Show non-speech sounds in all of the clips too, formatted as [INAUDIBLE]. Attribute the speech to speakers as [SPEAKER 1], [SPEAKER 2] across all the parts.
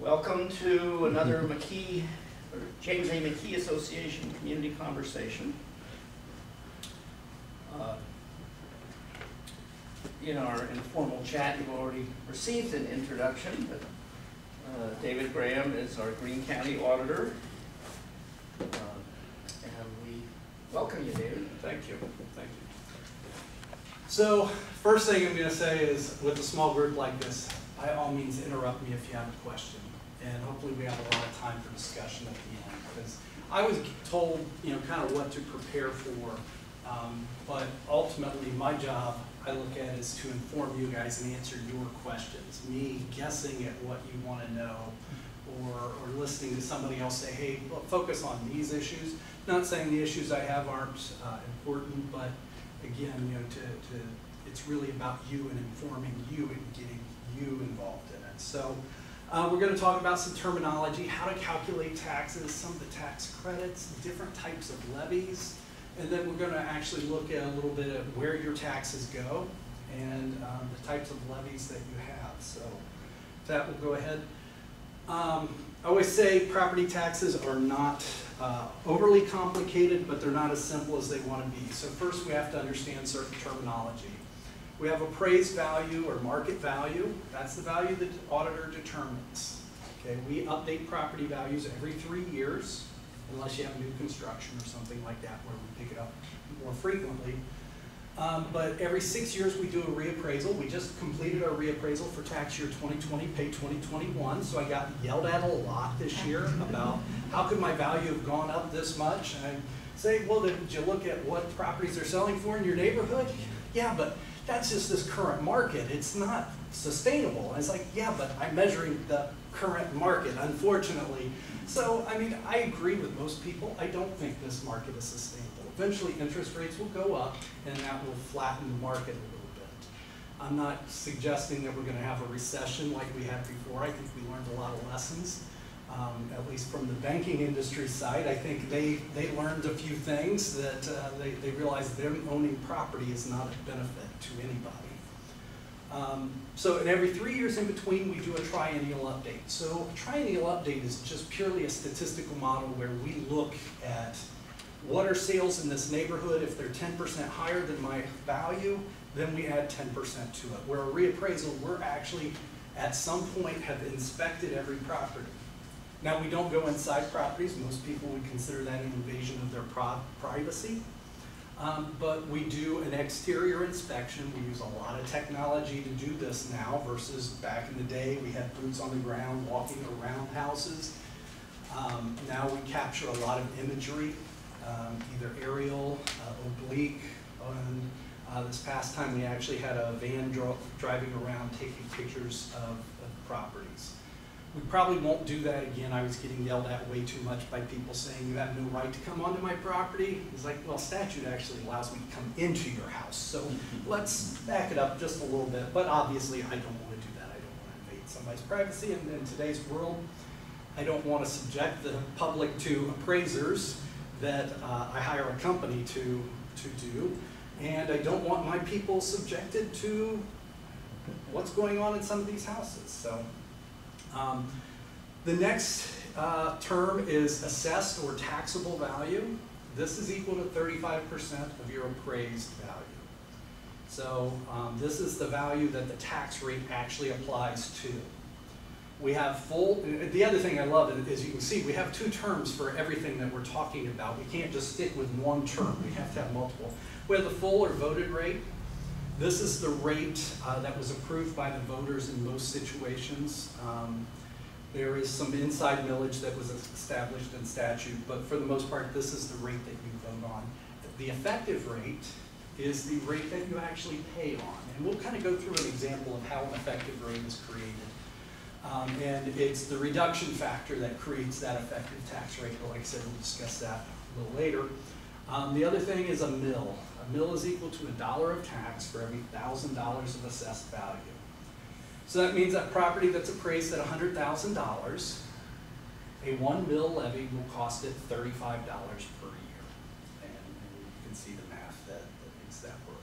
[SPEAKER 1] Welcome to another McKee, or James A. McKee Association Community Conversation. Uh, In our informal chat, you've already received an introduction, but uh, David Graham is our Greene County Auditor. Uh, And we welcome you, David.
[SPEAKER 2] Thank you, thank you. So, first thing I'm gonna say is, with a small group like this, by all means, interrupt me if you have a question. And hopefully we have a lot of time for discussion at the end, because I was told, you know, kind of what to prepare for. Um, But ultimately, my job, I look at is to inform you guys and answer your questions. Me guessing at what you wanna know, or, or listening to somebody else say, hey, well, focus on these issues. Not saying the issues I have aren't uh, important, but again, you know, to, to, it's really about you and informing you and getting you involved in it. So, uh, we're gonna talk about some terminology, how to calculate taxes, some of the tax credits, different types of levies. And then we're gonna actually look at a little bit of where your taxes go and, um, the types of levies that you have. So, that will go ahead. Um, I always say property taxes are not uh, overly complicated, but they're not as simple as they want to be. So first, we have to understand certain terminology. We have appraised value or market value. That's the value that the auditor determines. Okay, we update property values every three years, unless you have new construction or something like that, where we pick it up more frequently. Um, but every six years, we do a reappraisal. We just completed our reappraisal for tax year 2020, pay 2021. So I got yelled at a lot this year about how could my value have gone up this much? And I say, well, did you look at what properties are selling for in your neighborhood? Yeah, but that's just this current market. It's not sustainable. And it's like, yeah, but I'm measuring the current market, unfortunately. So, I mean, I agree with most people. I don't think this market is sustainable. Eventually, interest rates will go up, and that will flatten the market a little bit. I'm not suggesting that we're gonna have a recession like we had before. I think we learned a lot of lessons, um, at least from the banking industry side. I think they, they learned a few things that, uh, they, they realized them owning property is not a benefit to anybody. Um, so, in every three years in between, we do a triennial update. So a triennial update is just purely a statistical model where we look at what are sales in this neighborhood? If they're ten percent higher than my value, then we add ten percent to it. Where a reappraisal, we're actually, at some point, have inspected every property. Now, we don't go inside properties. Most people would consider that an invasion of their privacy. Um, but we do an exterior inspection. We use a lot of technology to do this now versus back in the day, we had boots on the ground walking around houses. Um, now we capture a lot of imagery, um, either aerial, uh, oblique. And uh, this past time, we actually had a van driving around taking pictures of, of properties. We probably won't do that again. I was getting yelled at way too much by people saying you have no right to come onto my property. It's like, well, statute actually allows me to come into your house. So [LAUGHS] let's back it up just a little bit. But obviously, I don't want to do that. I don't want to invade somebody's privacy. And in today's world, I don't want to subject the public to appraisers that uh, I hire a company to, to do. And I don't want my people subjected to what's going on in some of these houses. So. Um, the next uh, term is assessed or taxable value. This is equal to 35% of your appraised value. So um, this is the value that the tax rate actually applies to. We have full, the other thing I love is you can see we have two terms for everything that we're talking about. We can't just stick with one term, we have to have multiple. We have the full or voted rate. This is the rate uh, that was approved by the voters in most situations. Um, there is some inside millage that was established in statute, but for the most part, this is the rate that you vote on. The effective rate is the rate that you actually pay on. And we'll kind of go through an example of how an effective rate is created. Um, and it's the reduction factor that creates that effective tax rate. But like I said, we'll discuss that a little later. Um, the other thing is a mill. A mill is equal to a dollar of tax for every thousand dollars of assessed value. So that means that property that's appraised at hundred thousand dollars, a one mill levy will cost it thirty-five dollars per year. And, and you can see the math that, that makes that work.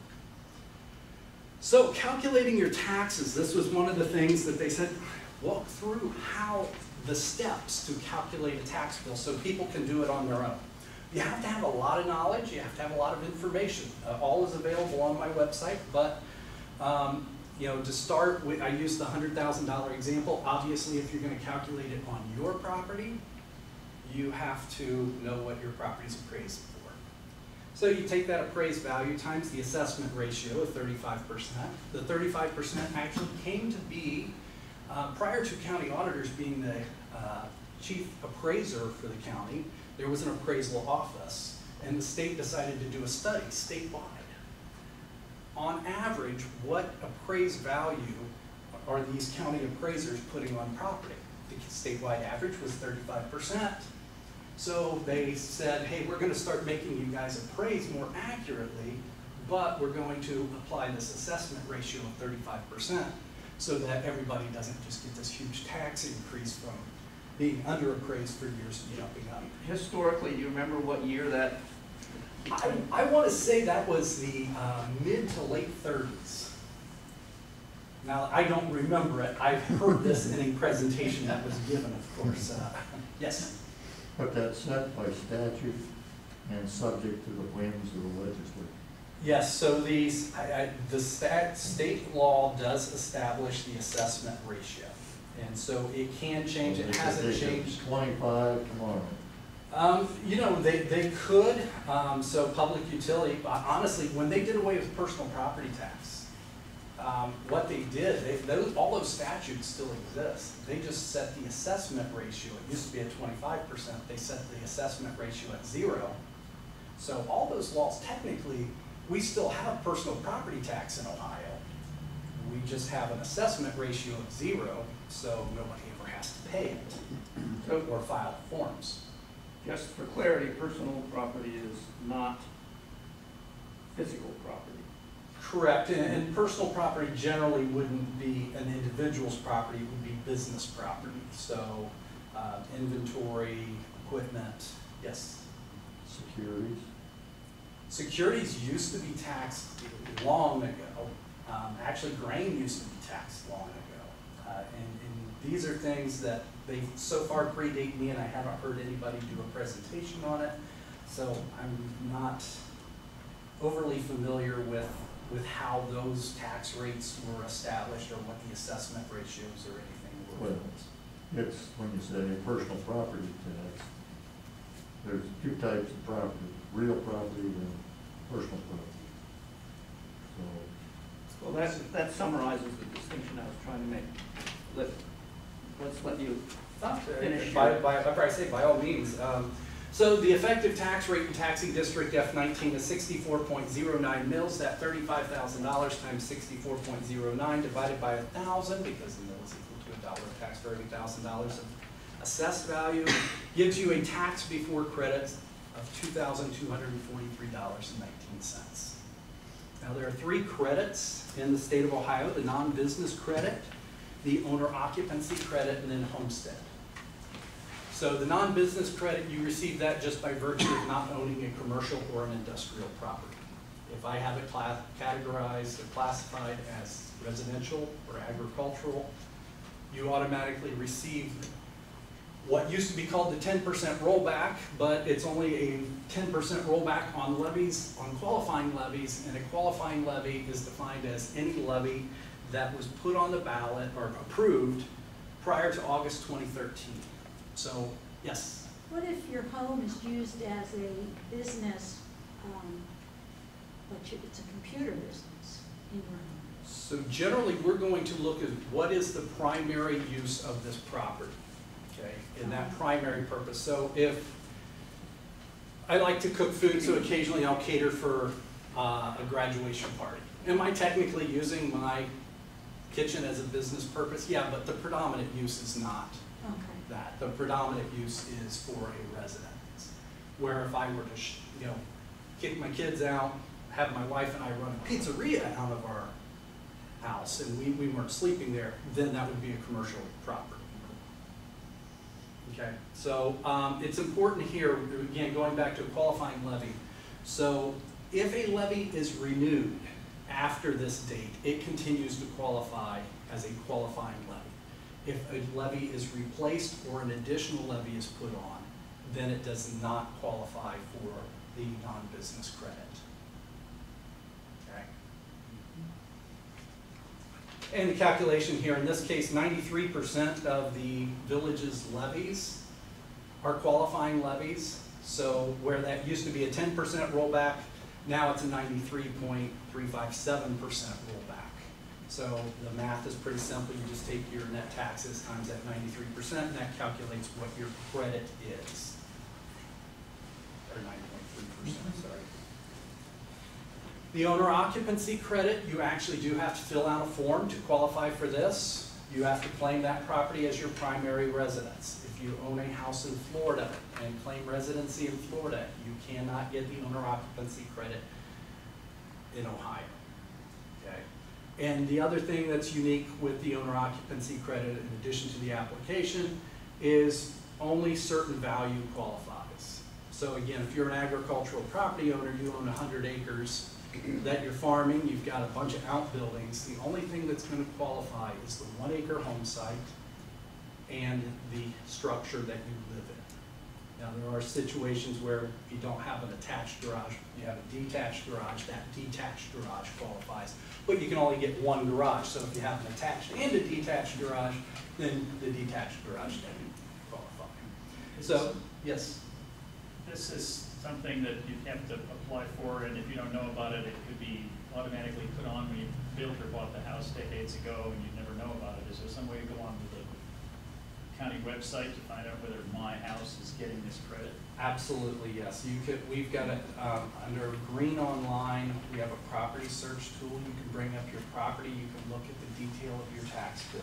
[SPEAKER 2] So calculating your taxes, this was one of the things that they said, walk through how the steps to calculate a tax bill so people can do it on their own. You have to have a lot of knowledge, you have to have a lot of information. Uh, all is available on my website, but um, you know, to start with, I used the hundred thousand dollar example. Obviously, if you're gonna calculate it on your property, you have to know what your property is appraised for. So you take that appraised value times the assessment ratio of thirty-five percent. The thirty-five percent actually came to be, uh, prior to county auditors being the uh, chief appraiser for the county, there was an appraisal office, and the state decided to do a study statewide on average, what appraised value are these county appraisers putting on property? The statewide average was thirty-five percent. So they said, hey, we're gonna start making you guys appraise more accurately, but we're going to apply this assessment ratio of thirty-five percent so that everybody doesn't just get this huge tax increase from being underappraised for years and jumping up.
[SPEAKER 1] Historically, do you remember what year that?
[SPEAKER 2] I, I want to say that was the uh, mid to late thirties. Now, I don't remember it. I've heard this in a presentation that was given, of course. Uh, Yes?
[SPEAKER 3] But that's set by statute and subject to the whims of the legislature.
[SPEAKER 2] Yes, so these, I, I, the stat, state law does establish the assessment ratio. And so it can change, it hasn't changed.
[SPEAKER 3] Twenty-five tomorrow.
[SPEAKER 2] Um, you know, they, they could, um, so public utility, uh, honestly, when they did away with personal property tax, um, what they did, they, those, all those statutes still exist. They just set the assessment ratio, it used to be at twenty-five percent, they set the assessment ratio at zero. So all those laws, technically, we still have personal property tax in Ohio. We just have an assessment ratio of zero, so nobody ever has to pay it or file forms.
[SPEAKER 1] Just for clarity, personal property is not physical property.
[SPEAKER 2] Correct, and, and personal property generally wouldn't be an individual's property, it would be business property. So, uh, inventory, equipment, yes.
[SPEAKER 3] Securities.
[SPEAKER 2] Securities used to be taxed long ago. Um, actually, grain used to be taxed long ago. Uh, and, and these are things that they so far predate me, and I haven't heard anybody do a presentation on it. So I'm not overly familiar with, with how those tax rates were established or what the assessment ratios or anything were.
[SPEAKER 3] Well, It's, when you say personal property tax, there's two types of property, real property and personal property. So,
[SPEAKER 1] well, that, that summarizes the distinction I was trying to make. Let, let's let you finish.
[SPEAKER 2] By, by, by, say, by all means. Um, so the effective tax rate in taxing district F19 is 64.09 mills. That $35,000 times 64.09 divided by 1,000 because the mill is equal to a dollar of tax for every $1,000 of assessed value gives you a tax before credits of $2,243.19. Now, there are three credits in the state of Ohio, the non-business credit, the owner occupancy credit, and then homestead. So the non-business credit, you receive that just by virtue of not owning a commercial or an industrial property. If I have it categorized or classified as residential or agricultural, you automatically receive what used to be called the ten percent rollback, but it's only a ten percent rollback on levies, on qualifying levies, and a qualifying levy is defined as any levy that was put on the ballot or approved prior to August twenty thirteen. So, yes,
[SPEAKER 4] What if your home is used as a business, um, but it's a computer business in your home?
[SPEAKER 2] so generally, we're going to look at what is the primary use of this property, And that primary purpose, so if, I like to cook food, so occasionally I'll cater for uh, a graduation party. Am I technically using my kitchen as a business purpose? Yeah, but the predominant use is not.
[SPEAKER 4] Okay,
[SPEAKER 2] that. The predominant use is for a residence. Where if I were to, sh- you know, kick my kids out, have my wife and I run a pizzeria out of our house, and we, we weren't sleeping there, then that would be a commercial property. Okay, so, um, it's important here, again, going back to a qualifying levy. So if a levy is renewed after this date, it continues to qualify as a qualifying levy. If a levy is replaced or an additional levy is put on, then it does not qualify for the non-business credit. Okay? And the calculation here, in this case, ninety-three percent of the village's levies are qualifying levies. So where that used to be a ten percent rollback, now it's a ninety-three point three five seven percent rollback. So the math is pretty simple, you just take your net taxes times that ninety-three percent, and that calculates what your credit is. Or nine point three percent, sorry. The owner occupancy credit, you actually do have to fill out a form to qualify for this. You have to claim that property as your primary residence. If you own a house in Florida and claim residency in Florida, you cannot get the owner occupancy credit in Ohio. Okay? And the other thing that's unique with the owner occupancy credit, in addition to the application, is only certain value qualifies. So again, if you're an agricultural property owner, you own hundred acres that you're farming, you've got a bunch of outbuildings, the only thing that's gonna qualify is the one acre home site and the structure that you live in. Now, there are situations where you don't have an attached garage, you have a detached garage, that detached garage qualifies. But you can only get one garage, so if you have an attached and a detached garage, then the detached garage doesn't qualify. So, yes,
[SPEAKER 5] This is something that you have to apply for, and if you don't know about it, it could be automatically put on when you built or bought the house decades ago, and you'd never know about it. Is there some way to go on to the county website to find out whether my house is getting this credit?
[SPEAKER 2] absolutely, yes. You could, we've got it, um, under Greene Online, we have a property search tool. You can bring up your property, you can look at the detail of your tax bill.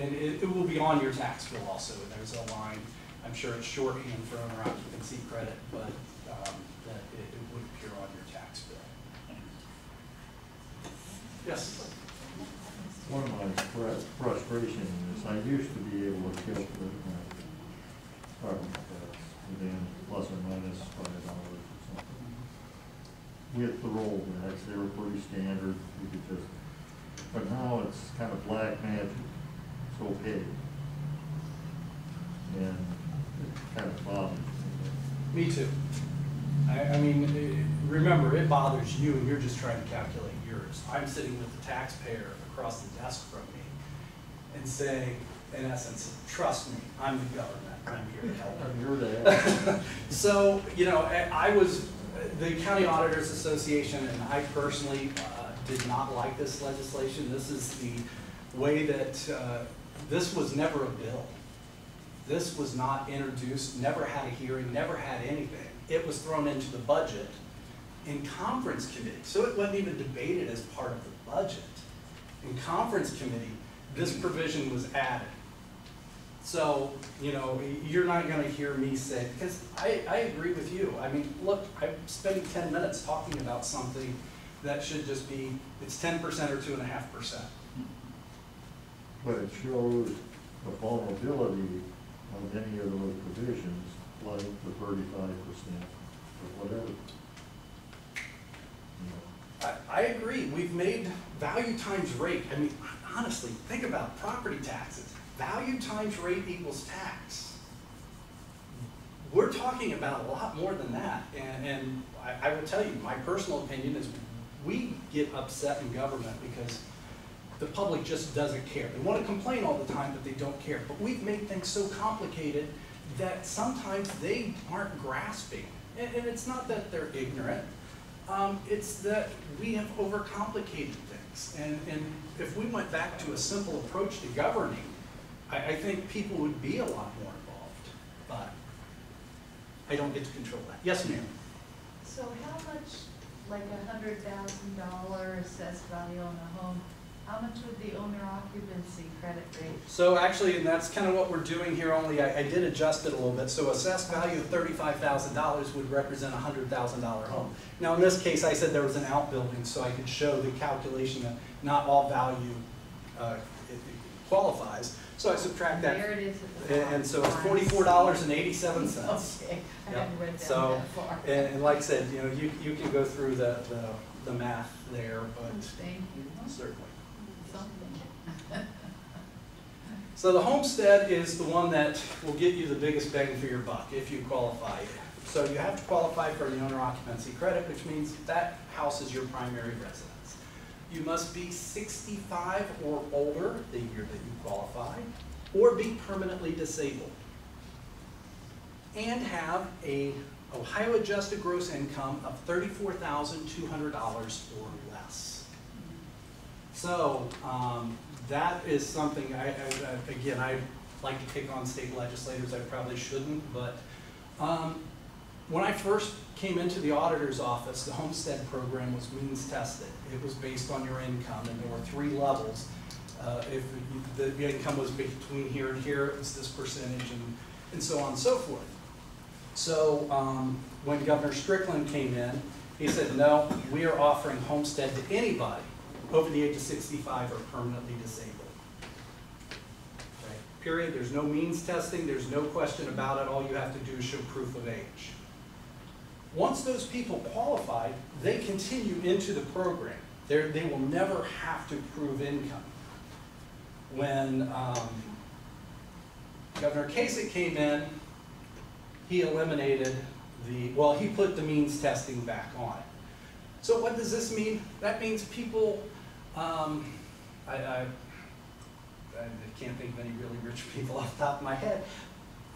[SPEAKER 2] And it, it will be on your tax bill also, and there's a line, I'm sure it's shorthand for owner occupancy credit, but, um, that it, it would appear on your tax bill. Yes?
[SPEAKER 3] One of my frus- frustrations is I used to be able to calculate my property tax within plus or minus five dollars or something. With the rollbacks, they were pretty standard, you could just, but now it's kind of black magic, it's okay. And it kind of bothers me.
[SPEAKER 2] Me too. I, I mean, remember, it bothers you and you're just trying to calculate yours. I'm sitting with the taxpayer across the desk from me and saying, in essence, trust me, I'm the government, I'm here to help.
[SPEAKER 3] I'm here to ask. [LAUGHS]
[SPEAKER 2] So, you know, I I was, the County Auditors Association and I personally uh, did not like this legislation. This is the way that, uh, this was never a bill. This was not introduced, never had a hearing, never had anything. It was thrown into the budget in conference committee, so it wasn't even debated as part of the budget. In conference committee, this provision was added. So, you know, you're not gonna hear me say, because I, I agree with you. I mean, look, I'm spending ten minutes talking about something that should just be, it's ten percent or two and a half percent.
[SPEAKER 3] But it shows the vulnerability of any of those provisions, like the thirty-five percent or whatever. You know,
[SPEAKER 2] I, I agree, we've made value times rate, I mean, honestly, think about property taxes. Value times rate equals tax. We're talking about a lot more than that, and, and I, I will tell you, my personal opinion is we get upset in government because the public just doesn't care. They want to complain all the time, but they don't care. But we've made things so complicated that sometimes they aren't grasping. And, and it's not that they're ignorant, um, it's that we have overcomplicated things. And, and if we went back to a simple approach to governing, I, I think people would be a lot more involved. But I don't get to control that. Yes, ma'am?
[SPEAKER 6] So how much, like a hundred thousand dollar assessed value on a home, how much would the owner occupancy credit rate?
[SPEAKER 2] So actually, and that's kind of what we're doing here, only I, I did adjust it a little bit. So assessed value of thirty-five thousand dollars would represent a hundred thousand dollar home. Now, in this case, I said there was an outbuilding, so I could show the calculation that not all value uh, it- it qualifies. So I subtract that,
[SPEAKER 6] There it is
[SPEAKER 2] and and so it's forty-four dollars and eighty-seven [LAUGHS]
[SPEAKER 6] Okay, I
[SPEAKER 2] Yep.
[SPEAKER 6] hadn't read
[SPEAKER 2] So,
[SPEAKER 6] that far.
[SPEAKER 2] And, and like I said, you know, you, you can go through the, the, the math there, but
[SPEAKER 6] Thank you.
[SPEAKER 2] certainly.
[SPEAKER 6] Something. [LAUGHS]
[SPEAKER 2] So the homestead is the one that will get you the biggest bang for your buck if you qualify. So you have to qualify for the owner occupancy credit, which means that house is your primary residence. You must be sixty-five or older the year that you qualify, or be permanently disabled. And have a Ohio adjusted gross income of thirty-four thousand two hundred dollars or less. So, um, that is something, I, I, again, I like to pick on state legislators, I probably shouldn't, but, um, when I first came into the auditor's office, the homestead program was means tested. It was based on your income, and there were three levels. Uh, if the income was between here and here, it was this percentage, and, and so on and so forth. So, um, when Governor Strickland came in, he said, no, we are offering homestead to anybody over the age of sixty-five are permanently disabled. Period, there's no means testing, there's no question about it, all you have to do is show proof of age. Once those people qualify, they continue into the program. They're, they will never have to prove income. When, um, Governor Kasich came in, he eliminated the, well, he put the means testing back on. So what does this mean? That means people, um, I, I, I can't think of any really rich [LAUGHS] people off the top of my head.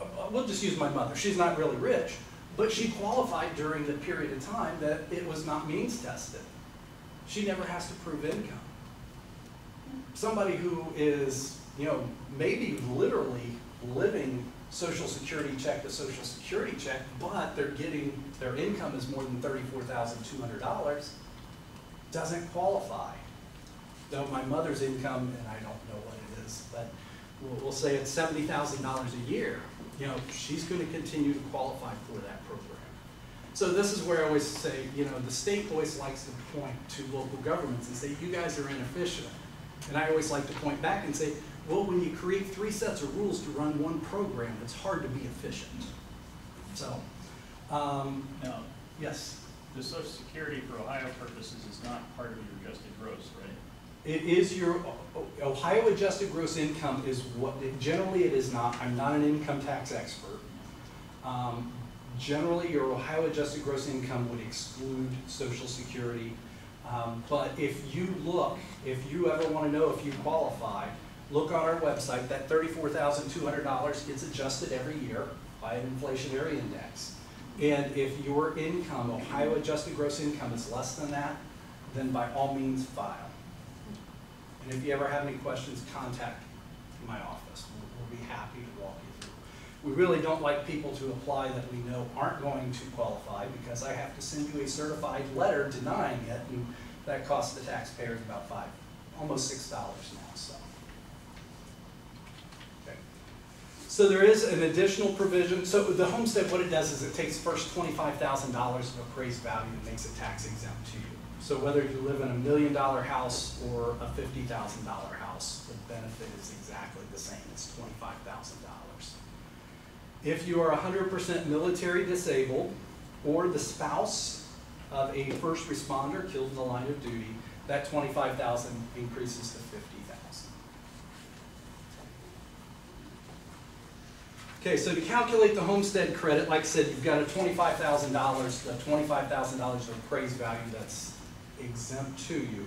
[SPEAKER 2] Uh, We'll just use my mother. She's not really rich, but she qualified during the period of time that it was not means tested. She never has to prove income. Somebody who is, you know, maybe literally living social security check to social security check, but they're getting, their income is more than thirty-four thousand two hundred dollars, doesn't qualify. Though my mother's income, and I don't know what it is, but we'll, we'll say it's seventy thousand dollars a year, you know, she's gonna continue to qualify for that program. So this is where I always say, you know, the state always likes to point to local governments and say, you guys are inefficient. And I always like to point back and say, well, when you create three sets of rules to run one program, it's hard to be efficient. So, um,
[SPEAKER 5] Now,
[SPEAKER 2] yes,
[SPEAKER 5] the social security for Ohio purposes is not part of your adjusted gross, right?
[SPEAKER 2] It is your, Ohio adjusted gross income is what, generally it is not, I'm not an income tax expert. Um, Generally, your Ohio adjusted gross income would exclude social security. Um, But if you look, if you ever want to know if you qualify, look on our website, that thirty-four thousand two hundred dollars gets adjusted every year by an inflationary index. And if your income, Ohio adjusted gross income is less than that, then by all means file. And if you ever have any questions, contact my office. We'll, we'll be happy to walk you through. We really don't like people to apply that we know aren't going to qualify because I have to send you a certified letter denying it, and that costs the taxpayers about five, almost six dollars now, so. So there is an additional provision, so the homestead, what it does is it takes first twenty-five thousand dollars of appraised value and makes it tax exempt to you. So whether you live in a million dollar house or a fifty thousand dollar house, the benefit is exactly the same, it's twenty-five thousand dollars. If you are hundred percent military disabled, or the spouse of a first responder killed in the line of duty, that twenty-five thousand increases to fifty thousand. Okay, so to calculate the homestead credit, like I said, you've got a twenty-five thousand dollars, the twenty-five thousand dollars of appraised value that's exempt to you.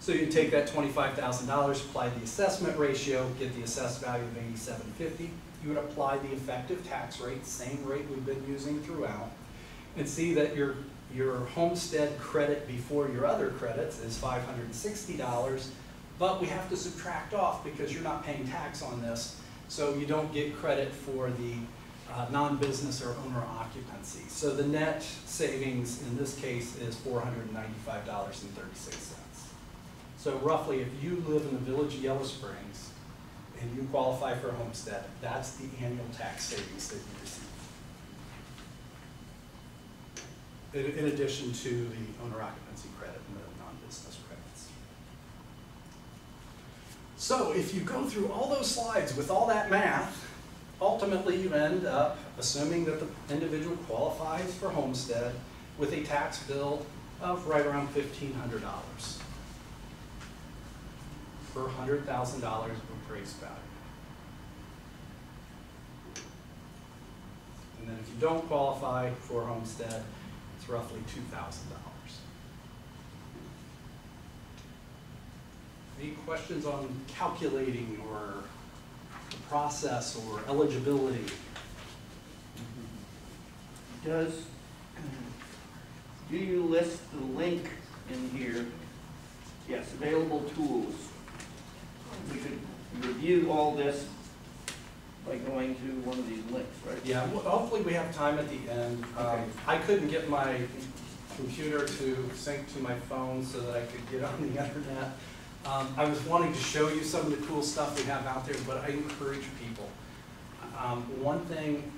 [SPEAKER 2] So you take that twenty-five thousand dollars, apply the assessment ratio, get the assessed value of eighty-seven fifty. You would apply the effective tax rate, same rate we've been using throughout, and see that your, your homestead credit before your other credits is five hundred and sixty dollars, but we have to subtract off because you're not paying tax on this, so you don't get credit for the uh, non-business or owner occupancy. So the net savings in this case is four hundred and ninety-five dollars and thirty-six cents. So roughly, if you live in the village of Yellow Springs and you qualify for a homestead, that's the annual tax savings that you receive. In, in addition to the owner occupancy credit and the non-business credits. So if you go through all those slides with all that math, Ultimately, you end up, assuming that the individual qualifies for homestead, with a tax bill of right around $1,500 for $100,000 of appraised value. And then if you don't qualify for homestead, it's roughly $2,000. Any questions on calculating or process or eligibility?
[SPEAKER 1] Does, do you list the link in here? Yes, available tools. We could review all this by going to one of these links, right?
[SPEAKER 2] Yeah, well, hopefully we have time at the end. Um,
[SPEAKER 1] Okay.
[SPEAKER 2] I couldn't get my computer to sync to my phone so that I could get on the [LAUGHS] internet. Um, I was wanting to show you some of the cool stuff we have out there, but I encourage people. Um, one thing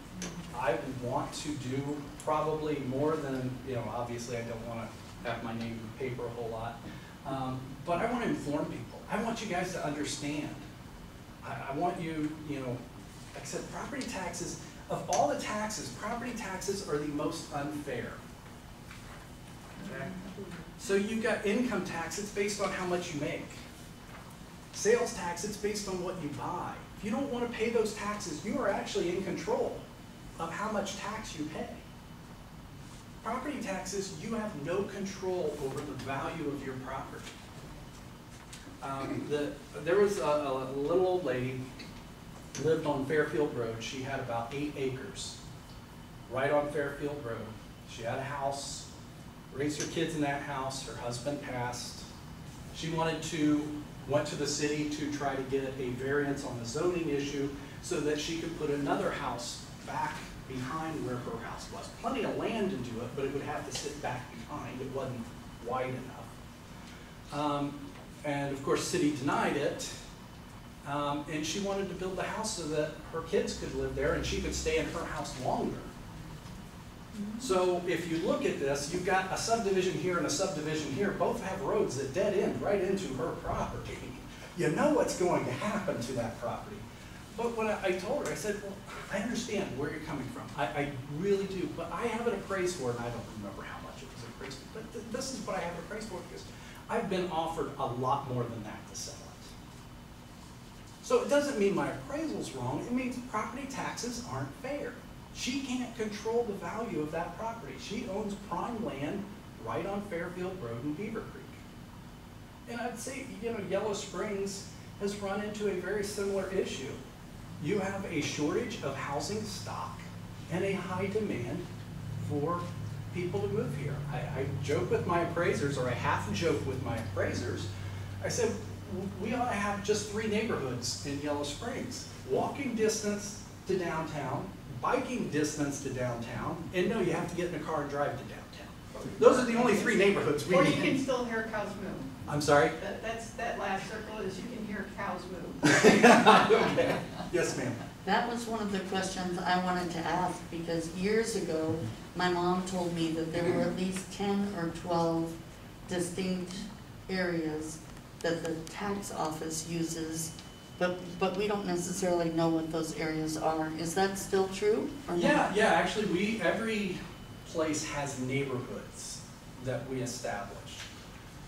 [SPEAKER 2] I want to do, probably more than, you know, obviously I don't wanna have my name in the paper a whole lot. Um, but I wanna inform people. I want you guys to understand. I, I want you, you know, like I said, property taxes, of all the taxes, property taxes are the most unfair. Okay? So you've got income tax, it's based on how much you make. Sales tax, it's based on what you buy. If you don't wanna pay those taxes, you are actually in control of how much tax you pay. Property taxes, you have no control over the value of your property. Um, the, there was a, a little old lady, lived on Fairfield Road. She had about eight acres, right on Fairfield Road. She had a house, raised her kids in that house. Her husband passed. She wanted to, went to the city to try to get a variance on the zoning issue so that she could put another house back behind where her house was. Plenty of land to do it, but it would have to sit back behind. It wasn't wide enough. Um, and of course, city denied it. Um, and she wanted to build the house so that her kids could live there and she could stay in her house longer. So if you look at this, you've got a subdivision here and a subdivision here, both have roads that dead end right into her property. You know what's going to happen to that property. But when I I told her, I said, well, I understand where you're coming from. I, I really do, but I have it appraised for, and I don't remember how much it was appraised for, but th- this is what I have appraised for because I've been offered a lot more than that to sell it. So it doesn't mean my appraisal's wrong, it means property taxes aren't fair. She can't control the value of that property. She owns prime land right on Fairfield Road in Beavercreek. And I'd say, you know, Yellow Springs has run into a very similar issue. You have a shortage of housing stock and a high demand for people to move here. I, I joke with my appraisers, or I half joke with my appraisers. I said, we ought to have just three neighborhoods in Yellow Springs. Walking distance to downtown, biking distance to downtown, and no, you have to get in a car and drive to downtown. Those are the only three neighborhoods we
[SPEAKER 6] Or you can still hear cows move.
[SPEAKER 2] I'm sorry?
[SPEAKER 6] That, that's, that last circle is you can hear cows move. [LAUGHS]
[SPEAKER 2] Okay. Yes, ma'am.
[SPEAKER 7] That was one of the questions I wanted to ask, because years ago, my mom told me that there were at least ten or twelve distinct areas that the tax office uses, but, but we don't necessarily know what those areas are. Is that still true or not?
[SPEAKER 2] Yeah, yeah, actually, we, every place has neighborhoods that we establish.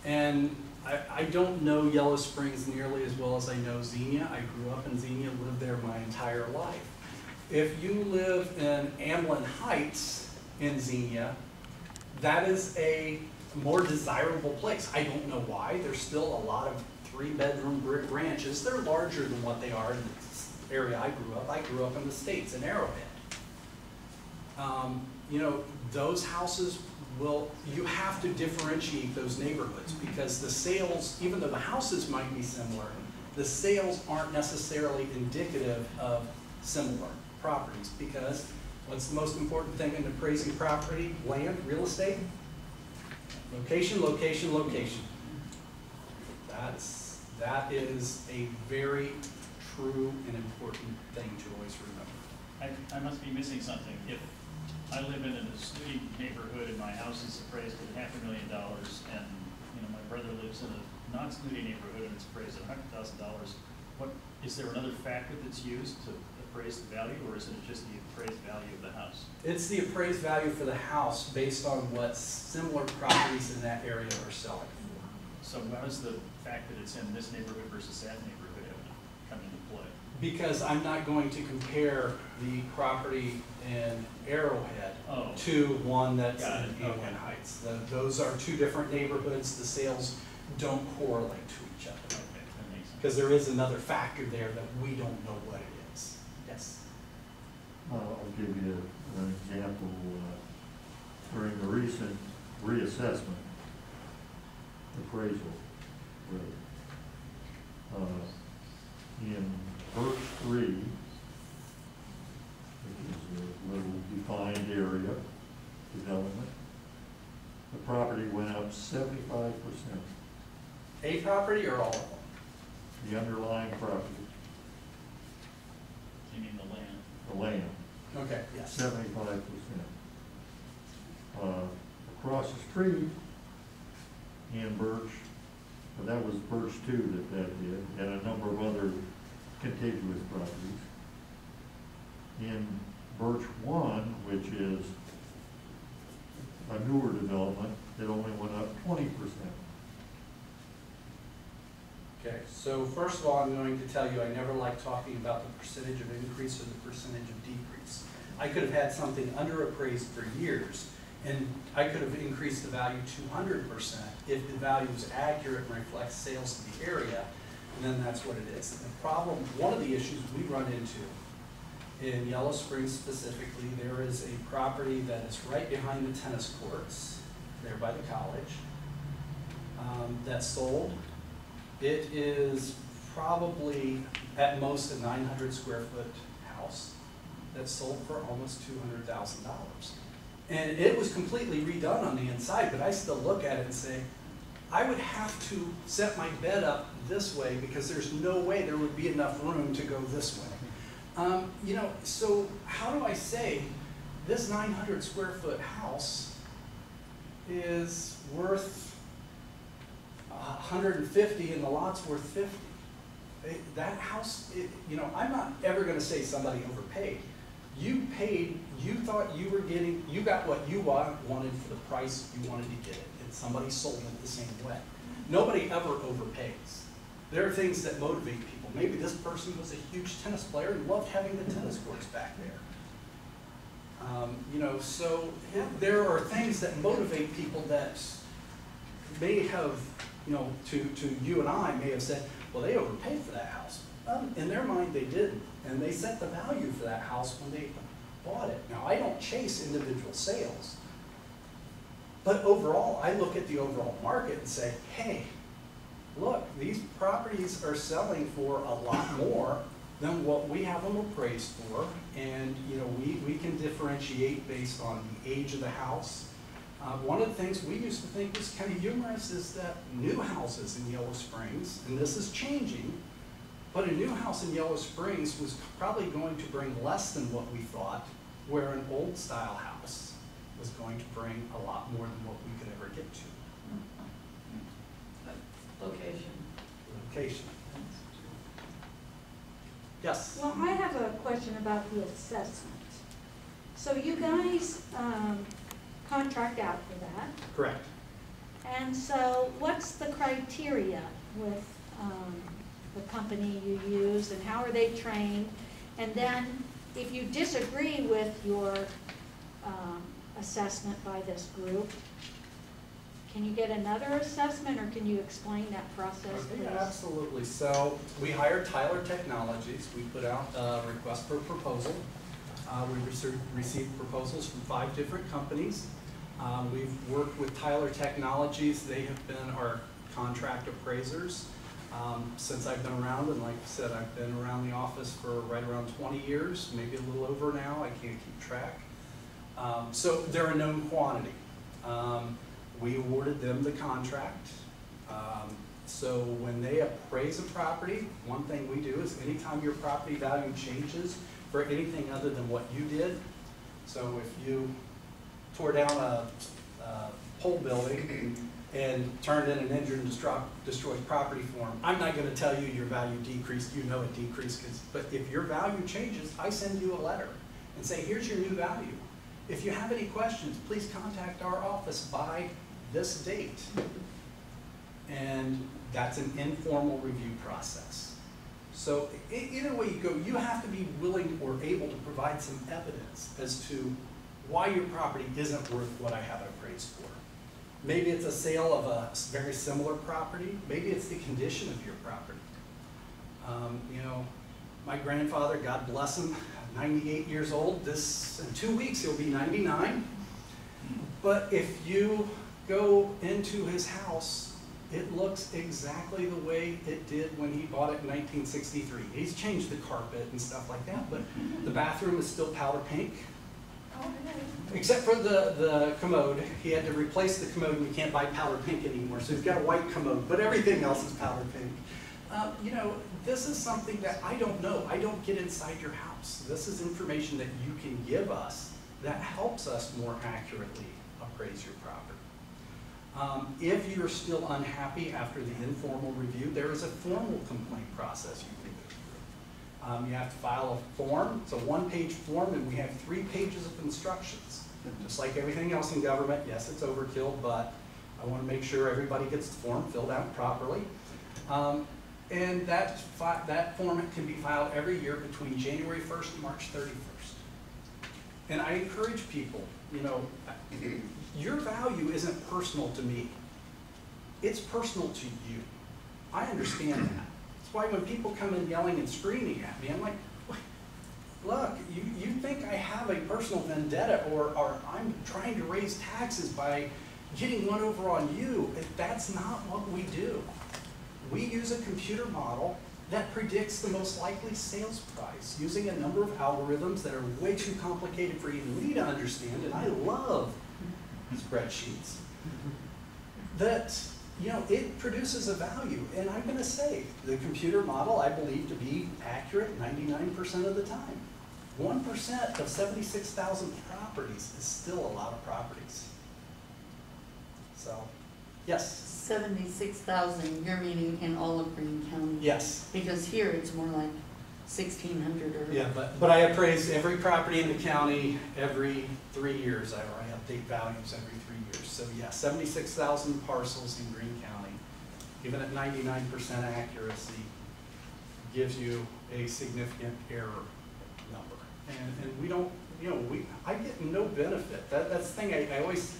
[SPEAKER 2] And I, I don't know Yellow Springs nearly as well as I know Xenia. I grew up in Xenia, lived there my entire life. If you live in Amblin Heights in Xenia, that is a more desirable place. I don't know why. There's still a lot of three-bedroom brick ranches. They're larger than what they are in the area I grew up. I grew up in the States, in Arrowhead. Um, you know, those houses will, you have to differentiate those neighborhoods because the sales, even though the houses might be similar, the sales aren't necessarily indicative of similar properties because what's the most important thing in appraising property, land, real estate? Location, location, location. That's, that is a very true and important thing to always remember.
[SPEAKER 5] I, I must be missing something. If I live in a snooty neighborhood and my house is appraised at half a million dollars and, you know, my brother lives in a non-snooty neighborhood and it's appraised at a hundred thousand dollars, what, is there another factor that's used to appraise the value or is it just the appraised value of the house?
[SPEAKER 2] It's the appraised value for the house based on what similar properties in that area are selling.
[SPEAKER 5] So how does the fact that it's in this neighborhood versus that neighborhood come into play?
[SPEAKER 2] Because I'm not going to compare the property in Arrowhead
[SPEAKER 5] Oh,
[SPEAKER 2] to one that's in
[SPEAKER 5] Got it,
[SPEAKER 2] Galen
[SPEAKER 5] okay.
[SPEAKER 2] Heights. The- Those are two different neighborhoods, the sales don't correlate to each other.
[SPEAKER 5] okay, that makes sense.
[SPEAKER 2] Because there is another factor there that we don't know what it is. Yes.
[SPEAKER 3] Uh, I'll give you an example, uh, during the recent reassessment appraisal, rate, uh, in Birch Three, which is a little defined area development, the property went up seventy-five percent,
[SPEAKER 2] A property or all of them?
[SPEAKER 3] the underlying property,
[SPEAKER 5] You mean the land?
[SPEAKER 3] the land.
[SPEAKER 2] Okay, yes.
[SPEAKER 3] seventy-five percent. Uh, across the street in Birch, that was Birch two that that did, and a number of other contiguous properties. In Birch one, which is a newer development, it only went up twenty percent.
[SPEAKER 2] Okay, so first of all, I'm going to tell you, I never like talking about the percentage of increase or the percentage of decrease. I could have had something underappraised for years, and I could have increased the value two hundred percent if the value is accurate and reflects sales to the area, and then that's what it is. The problem, one of the issues we run into in Yellow Springs specifically, there is a property that is right behind the tennis courts, there by the college, um, that sold. It is probably at most a nine hundred square foot house that sold for almost two hundred thousand dollars. And it was completely redone on the inside, but I still look at it and say, I would have to set my bed up this way because there's no way there would be enough room to go this way. Um, you know, so how do I say this nine hundred square foot house is worth hundred and fifty and the lot's worth fifty. They- That house, it, you know, I'm not ever gonna say somebody overpaid. You paid, you thought you were getting, you got what you wanted for the price you wanted to get it, and somebody sold it the same way. Nobody ever overpays. There are things that motivate people. Maybe this person was a huge tennis player and loved having the tennis courts back there. Um, you know, so there are things that motivate people that may have, you know, to, to you and I may have said, well, they overpaid for that house. Um, in their mind, they didn't, and they set the value for that house when they bought it. Now, I don't chase individual sales, but overall, I look at the overall market and say, hey, look, these properties are selling for a lot more than what we have them appraised for, and, you know, we, we can differentiate based on the age of the house, uh, one of the things we used to think was kind of humorous is that new houses in Yellow Springs, and this is changing, but a new house in Yellow Springs was probably going to bring less than what we thought, where an old style house was going to bring a lot more than what we could ever get to.
[SPEAKER 6] Location.
[SPEAKER 2] Location. Yes?
[SPEAKER 4] Well, I have a question about the assessment. So you guys, um, contract out for that,
[SPEAKER 2] Correct.
[SPEAKER 4] and so what's the criteria with, um, the company you use, and how are they trained? And then, if you disagree with your, um, assessment by this group, can you get another assessment, or can you explain that process, please?
[SPEAKER 2] Absolutely. So we hired Tyler Technologies. We put out a request for proposal. Uh, we received, received proposals from five different companies. Um, we've worked with Tyler Technologies. They have been our contract appraisers um, since I've been around. And like I said, I've been around the office for right around twenty years, maybe a little over now. I can't keep track. Um, so they're a known quantity. Um, we awarded them the contract. Um, So when they appraise a property, one thing we do is anytime your property value changes for anything other than what you did, so if you tore down a, a pole building and turned in an injured and destroyed, destroyed property form, I'm not gonna tell you your value decreased, you know it decreased, but if your value changes, I send you a letter and say, here's your new value. If you have any questions, please contact our office by this date. And that's an informal review process. So either way you go, you have to be willing or able to provide some evidence as to why your property isn't worth what I have appraised for. Maybe it's a sale of a very similar property, maybe it's the condition of your property. Um, you know, my grandfather, God bless him, ninety-eight years old, this, in two weeks, he'll be ninety-nine. But if you go into his house, it looks exactly the way it did when he bought it in nineteen sixty-three. He's changed the carpet and stuff like that, but the bathroom is still powder pink. Except for the, the commode, he had to replace the commode and you can't buy powder pink anymore, so he's got a white commode, but everything else is powder pink. Um, you know, this is something that I don't know, I don't get inside your house. This is information that you can give us that helps us more accurately appraise your property. Um, if you're still unhappy after the informal review, there is a formal complaint process you can go through. Um, you have to file a form, it's a one-page form, and we have three pages of instructions. Just like everything else in government, yes, it's overkill, but I want to make sure everybody gets the form filled out properly. Um, and that, that form can be filed every year between January first and March thirty-first. And I encourage people, you know, your value isn't personal to me. It's personal to you. I understand that. Why when people come in yelling and screaming at me, I'm like, look, you, you think I have a personal vendetta or, or I'm trying to raise taxes by getting one over on you. That's not what we do. We use a computer model that predicts the most likely sales price using a number of algorithms that are way too complicated for even me to understand, and I love spreadsheets. That, you know, it produces a value, and I'm gonna say, the computer model I believe to be accurate ninety-nine percent of the time. One percent of seventy-six thousand properties is still a lot of properties. So, yes,
[SPEAKER 7] Seventy-six thousand, you're meaning in all of Greene County?
[SPEAKER 2] yes.
[SPEAKER 7] Because here it's more like sixteen hundred or.
[SPEAKER 2] Yeah, but, but I appraise every property in the county every three years, I, I update values every three years. So yeah, seventy-six thousand parcels in Greene County, even at ninety-nine percent accuracy, gives you a significant error number. And, and we don't, you know, we, I get no benefit, that, that's the thing, I, I always,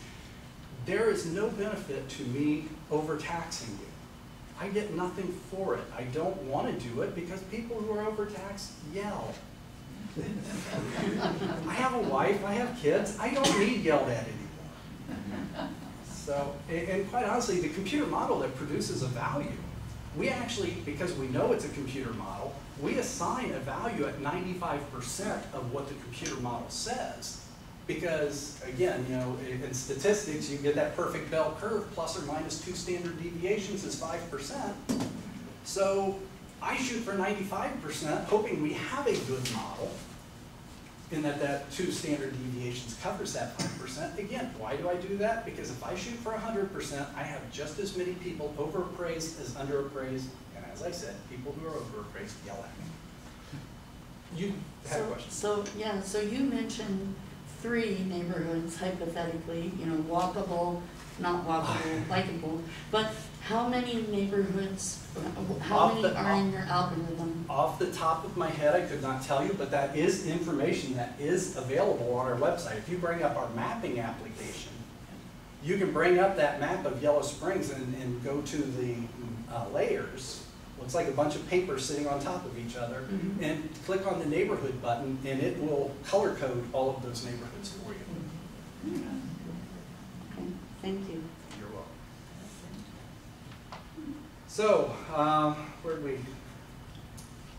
[SPEAKER 2] there is no benefit to me overtaxing you. I get nothing for it. I don't want to do it because people who are overtaxed yell. [LAUGHS] I have a wife, I have kids, I don't need yelled at anymore. [LAUGHS] So, and, quite honestly, the computer model that produces a value, we actually, because we know it's a computer model, we assign a value at ninety-five percent of what the computer model says. Because, again, you know, in statistics, you get that perfect bell curve, plus or minus two standard deviations is five percent. So I shoot for ninety-five percent, hoping we have a good model, in that that two standard deviations covers that five percent. Again, why do I do that? Because if I shoot for hundred percent, I have just as many people overappraised as underappraised, and as I said, people who are overappraised yell at me. You had a question?
[SPEAKER 7] So, yeah, so you mentioned three neighborhoods hypothetically, you know, walkable, not walkable, likable. But how many neighborhoods, how
[SPEAKER 2] Off
[SPEAKER 7] many
[SPEAKER 2] the-
[SPEAKER 7] are in your algorithm?
[SPEAKER 2] Off the top of my head, I could not tell you, but that is information that is available on our website. If you bring up our mapping application, you can bring up that map of Yellow Springs and, and go to the uh, layers. Looks like a bunch of papers sitting on top of each other.
[SPEAKER 7] Mhm.
[SPEAKER 2] And click on the neighborhood button and it will color code all of those neighborhoods for you.
[SPEAKER 7] Okay, Thank you.
[SPEAKER 2] You're welcome. So, um, where'd we,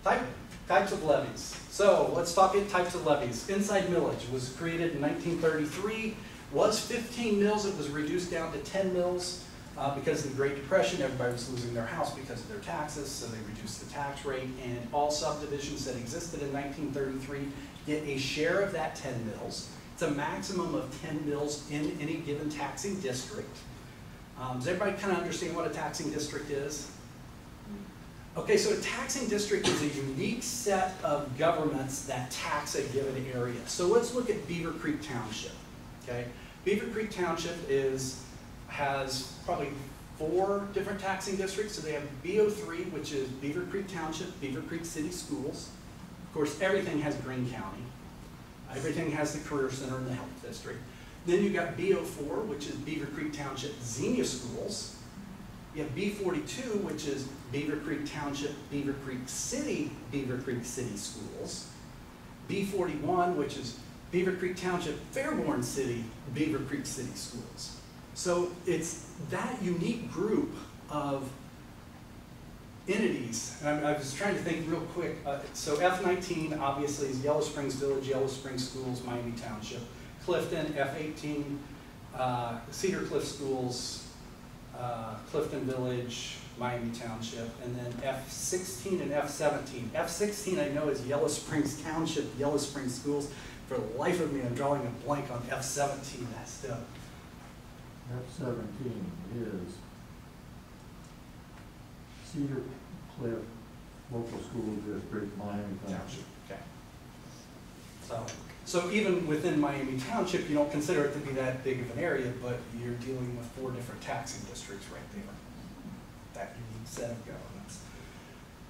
[SPEAKER 2] type, types of levies. So, let's talk in types of levies. Inside millage was created in nineteen thirty-three, was fifteen mills, it was reduced down to ten mills. Uh, because of the Great Depression, everybody was losing their house because of their taxes, so they reduced the tax rate. And all subdivisions that existed in nineteen thirty-three get a share of that ten mills. It's a maximum of ten mills in any given taxing district. Um, does everybody kind of understand what a taxing district is? Okay, so a taxing district is a unique set of governments that tax a given area. So let's look at Beavercreek Township, okay? Beavercreek Township is, has probably four different taxing districts. So they have BO three, which is Beavercreek Township, Beavercreek City Schools. Of course, everything has Greene County. Everything has the Career Center and the Health District. Then you got B04, which is Beavercreek Township Xenia Schools. You have B forty-two, which is Beavercreek Township, Beaver Creek City, Beavercreek City Schools. B forty-one, which is Beavercreek Township, Fairborn City, Beavercreek City Schools. So it's that unique group of entities. And I, I was trying to think real quick. Uh, so F nineteen obviously is Yellow Springs Village, Yellow Springs Schools, Miami Township. Clifton, F eighteen, uh, Cedar Cliff Schools, uh, Clifton Village, Miami Township, and then F sixteen and F seventeen. F sixteen I know is Yellow Springs Township, Yellow Springs Schools. For the life of me, I'm drawing a blank on F seventeen, that's the,
[SPEAKER 3] F seventeen is Cedar Cliff Local School District, Miami Township.
[SPEAKER 2] So, so even within Miami Township, you don't consider it to be that big of an area, but you're dealing with four different taxing districts right there. That unique set of governments.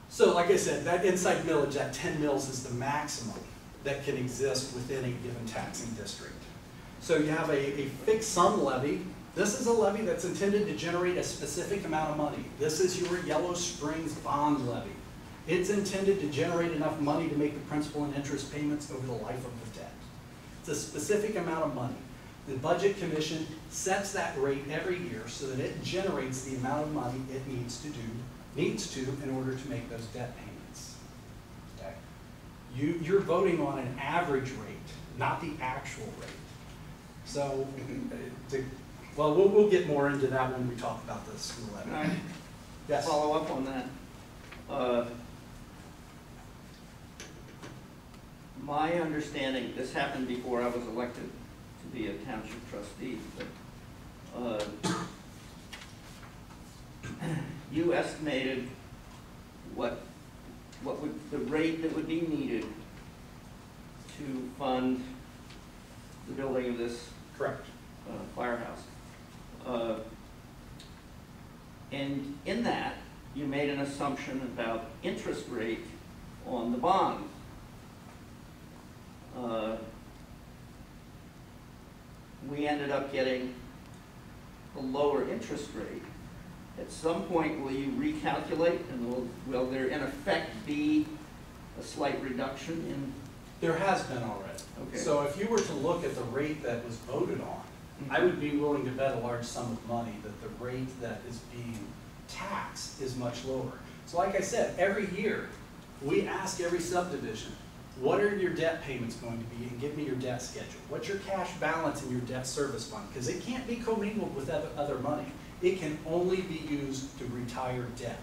[SPEAKER 2] So like I said, that inside millage, that ten mills is the maximum that can exist within a given taxing district. So you have a, a fixed sum levy. This is a levy that's intended to generate a specific amount of money. This is your Yellow Springs bond levy. It's intended to generate enough money to make the principal and interest payments over the life of the debt. It's a specific amount of money. The Budget Commission sets that rate every year so that it generates the amount of money it needs to do, needs to in order to make those debt payments. Okay? You, you're voting on an average rate, not the actual rate. So, [CLEARS THROAT] to, well, we'll, we'll get more into that when we talk about the school levy.
[SPEAKER 1] Can I
[SPEAKER 2] Yes?
[SPEAKER 1] follow up on that? Uh, My understanding, this happened before I was elected to be a township trustee, but uh, [CLEARS THROAT] you estimated what, what would, the rate that would be needed to fund the building of this
[SPEAKER 2] Correct.
[SPEAKER 1] uh, firehouse. Uh, And in that, you made an assumption about interest rate on the bond. Uh, We ended up getting a lower interest rate. At some point, will you recalculate and will, will there in effect be a slight reduction in?
[SPEAKER 2] There has been already.
[SPEAKER 1] Okay.
[SPEAKER 2] So if you were to look at the rate that was voted on, I would be willing to bet a large sum of money that the rate that is being taxed is much lower. So like I said, every year, we ask every subdivision, what are your debt payments going to be, and give me your debt schedule. What's your cash balance in your debt service fund? Because it can't be commingled with other, money. It can only be used to retire debt.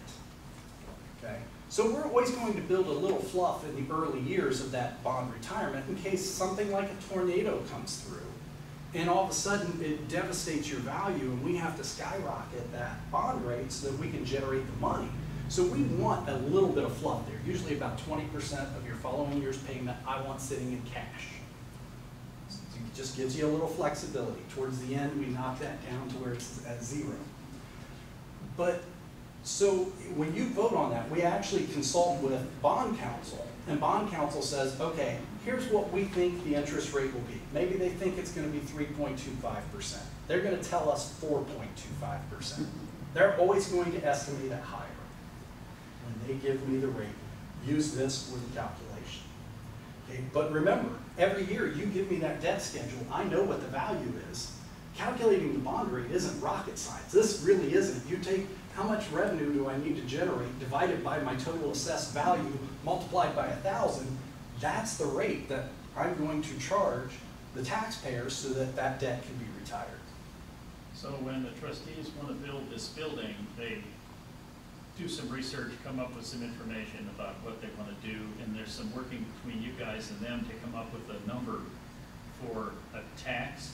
[SPEAKER 2] Okay? So we're always going to build a little fluff in the early years of that bond retirement in case something like a tornado comes through. And all of a sudden, it devastates your value and we have to skyrocket that bond rate so that we can generate the money. So we want a little bit of fluff there, usually about twenty percent of your following year's payment, I want sitting in cash. So It just gives you a little flexibility. Towards the end, we knock that down to where it's at zero. But so when you vote on that, we actually consult with bond counsel. And bond counsel says, okay, here's what we think the interest rate will be. Maybe they think it's be point two five percent. They're gonna tell us four point two five percent. They're always going to estimate it higher. When they give me the rate, use this for the calculation. Okay, but remember, every year you give me that debt schedule, I know what the value is. Calculating the bond rate isn't rocket science. This really isn't. You take how much revenue do I need to generate divided by my total assessed value multiplied by a thousand, that's the rate that I'm going to charge the taxpayers so that that debt can be retired.
[SPEAKER 5] So when the trustees want to build this building, they do some research, come up with some information about what they want to do, and there's some working between you guys and them to come up with a number for a tax,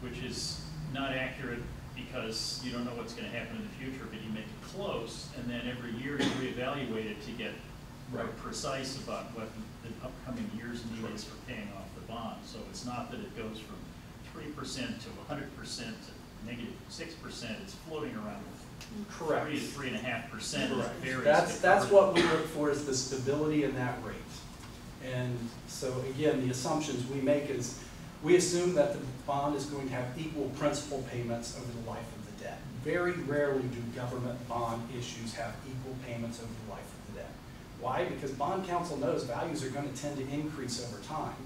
[SPEAKER 5] which is not accurate because you don't know what's going to happen in the future, but you make it close, and then every year you reevaluate it to get more
[SPEAKER 2] Right.
[SPEAKER 5] precise about what the upcoming year's need is for paying off the bond. So it's not that it goes from three percent to hundred percent to negative negative six percent, it's floating around
[SPEAKER 2] Correct.
[SPEAKER 5] three to three and a half percent,
[SPEAKER 2] Correct. That's, that's what we look for, is the stability in that rate. And so again, the assumptions we make is, we assume that the bond is going to have equal principal payments over the life of the debt. Very rarely do government bond issues have equal payments over the life of the debt. Why? Because bond counsel knows values are gonna tend to increase over time.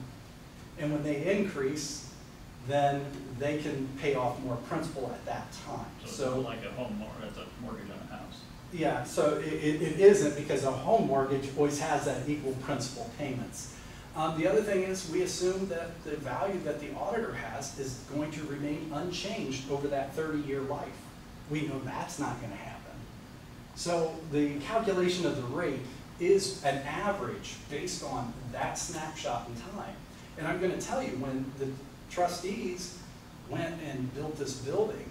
[SPEAKER 2] And when they increase, then they can pay off more principal at that time.
[SPEAKER 5] So more like a home that's a mortgage on a house.
[SPEAKER 2] Yeah, so it, it, it isn't because a home mortgage always has that equal principal payments. Um, the other thing is, we assume that the value that the auditor has is going to remain unchanged over that thirty-year life. We know that's not gonna happen. So the calculation of the rate is an average based on that snapshot in time. And I'm gonna tell you, when the trustees went and built this building,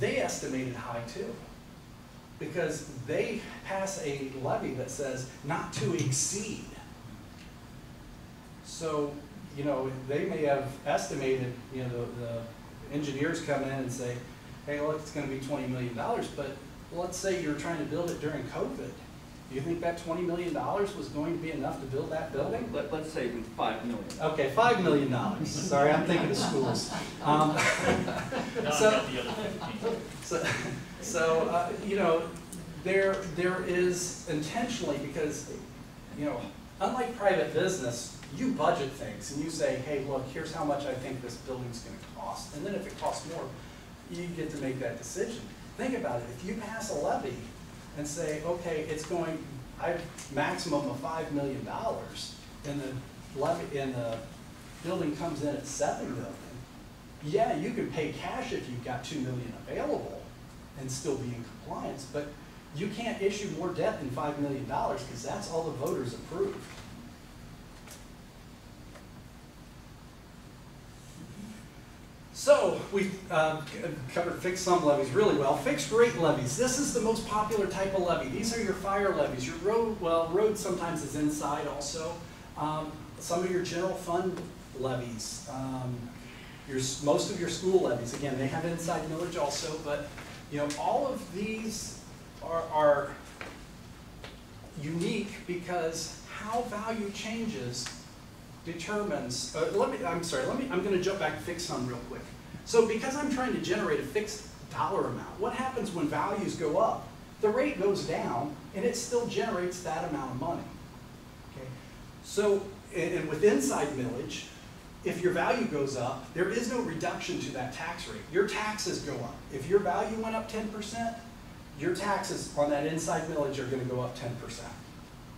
[SPEAKER 2] they estimated high too because they pass a levy that says not to exceed. So, you know, they may have estimated, you know, the, the engineers come in and say, hey, look, it's gonna be twenty million dollars, but let's say you're trying to build it during COVID. Do you think that twenty million dollars was going to be enough to build that building?
[SPEAKER 1] Let, let's say with five million.
[SPEAKER 2] Okay, five million dollars. Sorry, I'm thinking of schools. Um, [LAUGHS] So-
[SPEAKER 5] got the other fifteen.
[SPEAKER 2] So, so, uh, you know, there, there is intentionally, because, you know, unlike private business, you budget things and you say, hey, look, here's how much I think this building's gonna cost. And then if it costs more, you get to make that decision. Think about it, if you pass a levy and say, okay, it's going, I, maximum of five million dollars, and the and the building comes in at seven million, yeah, you can pay cash if you've got two million available and still be in compliance, but you can't issue more debt than five million dollars, because that's all the voters approved. So, we uh, covered fixed sum levies really well. Fixed rate levies, this is the most popular type of levy. These are your fire levies, your road, well, road sometimes is inside also. Um, Some of your general fund levies, um, your, most of your school levies, again, they have inside millage also, but, you know, all of these are, are unique because how value changes determines, uh, let me, I'm sorry, let me, I'm gonna jump back to fixed sum real quick. So because I'm trying to generate a fixed dollar amount, what happens when values go up? The rate goes down and it still generates that amount of money. Okay, So, and, and with inside millage, if your value goes up, there is no reduction to that tax rate. Your taxes go up. If your value went up ten percent, your taxes on that inside millage are gonna go up ten percent.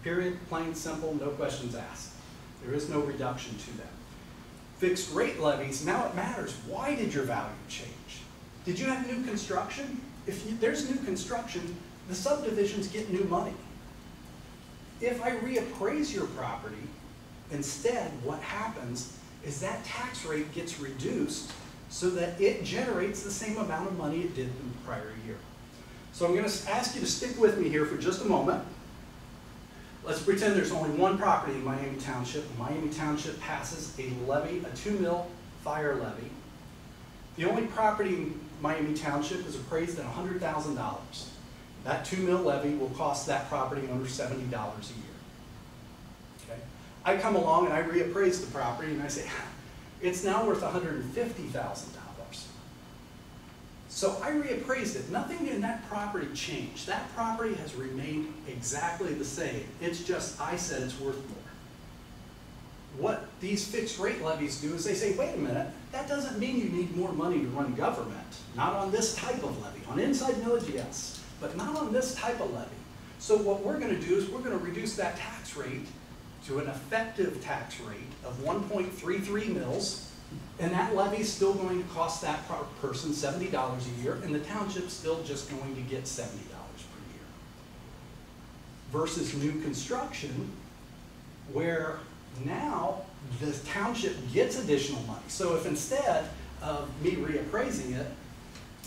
[SPEAKER 2] Period, plain, simple, no questions asked. There is no reduction to that. Fixed rate levies, now it matters. Why did your value change? Did you have new construction? If you, there's new construction, the subdivisions get new money. If I reappraise your property, instead, what happens is that tax rate gets reduced so that it generates the same amount of money it did in the prior year. So I'm gonna ask you to stick with me here for just a moment. Let's pretend there's only one property in Miami Township. Miami Township passes a levy, a two mill fire levy. The only property in Miami Township is appraised at $100,000. That two mill levy will cost that property owner $70 a year. Okay? I come along and I reappraise the property and I say, it's now worth $150,000. So I reappraised it. Nothing in that property changed. That property has remained exactly the same. It's just I said it's worth more. What these fixed rate levies do is they say, wait a minute, that doesn't mean you need more money to run government. Not on this type of levy. On inside millage, yes, but not on this type of levy. So what we're gonna do is we're gonna reduce that tax rate to an effective tax rate of one point three three mills, and that levy is still going to cost that person seventy dollars a year, and the township's still just going to get seventy dollars per year. Versus new construction, where now the township gets additional money. So if instead of me reappraising it,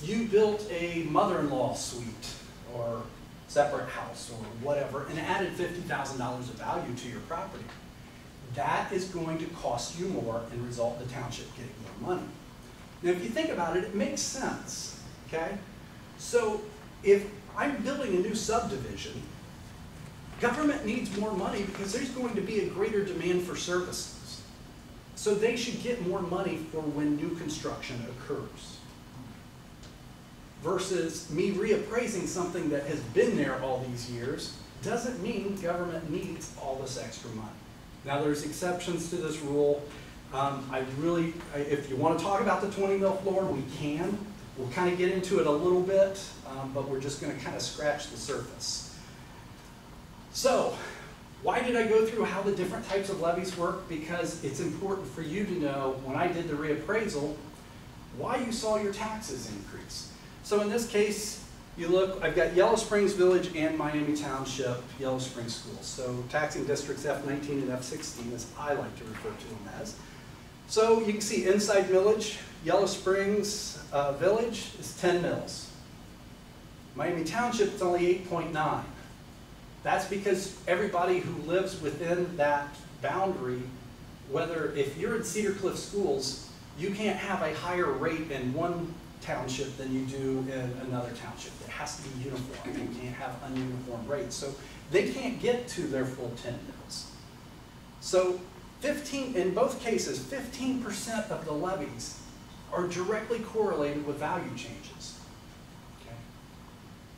[SPEAKER 2] you built a mother-in-law suite or separate house or whatever and added fifty thousand dollars of value to your property, that is going to cost you more and result in the township getting more money. Now, if you think about it, it makes sense, okay? So if I'm building a new subdivision, government needs more money because there's going to be a greater demand for services. So they should get more money for when new construction occurs. Versus me reappraising something that has been there all these years, doesn't mean government needs all this extra money. Now, there's exceptions to this rule. Um, I really, if you want to talk about the 20 mill floor, we can. We'll kind of get into it a little bit, um, but we're just going to kind of scratch the surface. So, why did I go through how the different types of levies work? Because it's important for you to know, when I did the reappraisal, why you saw your taxes increase. So in this case, you look, I've got Yellow Springs Village and Miami Township, Yellow Springs Schools. So taxing districts F19 and F16, as I like to refer to them as. So you can see inside millage, Yellow Springs uh, Village is 10 mills. Miami Township is only 8.9. That's because everybody who lives within that boundary, whether, if you're in Cedar Cliff schools, you can't have a higher rate in one township than you do in another township. It has to be uniform. You can't have ununiform rates. So they can't get to their full 10 mills. So 15, in both cases, 15% of the levies are directly correlated with value changes. Okay?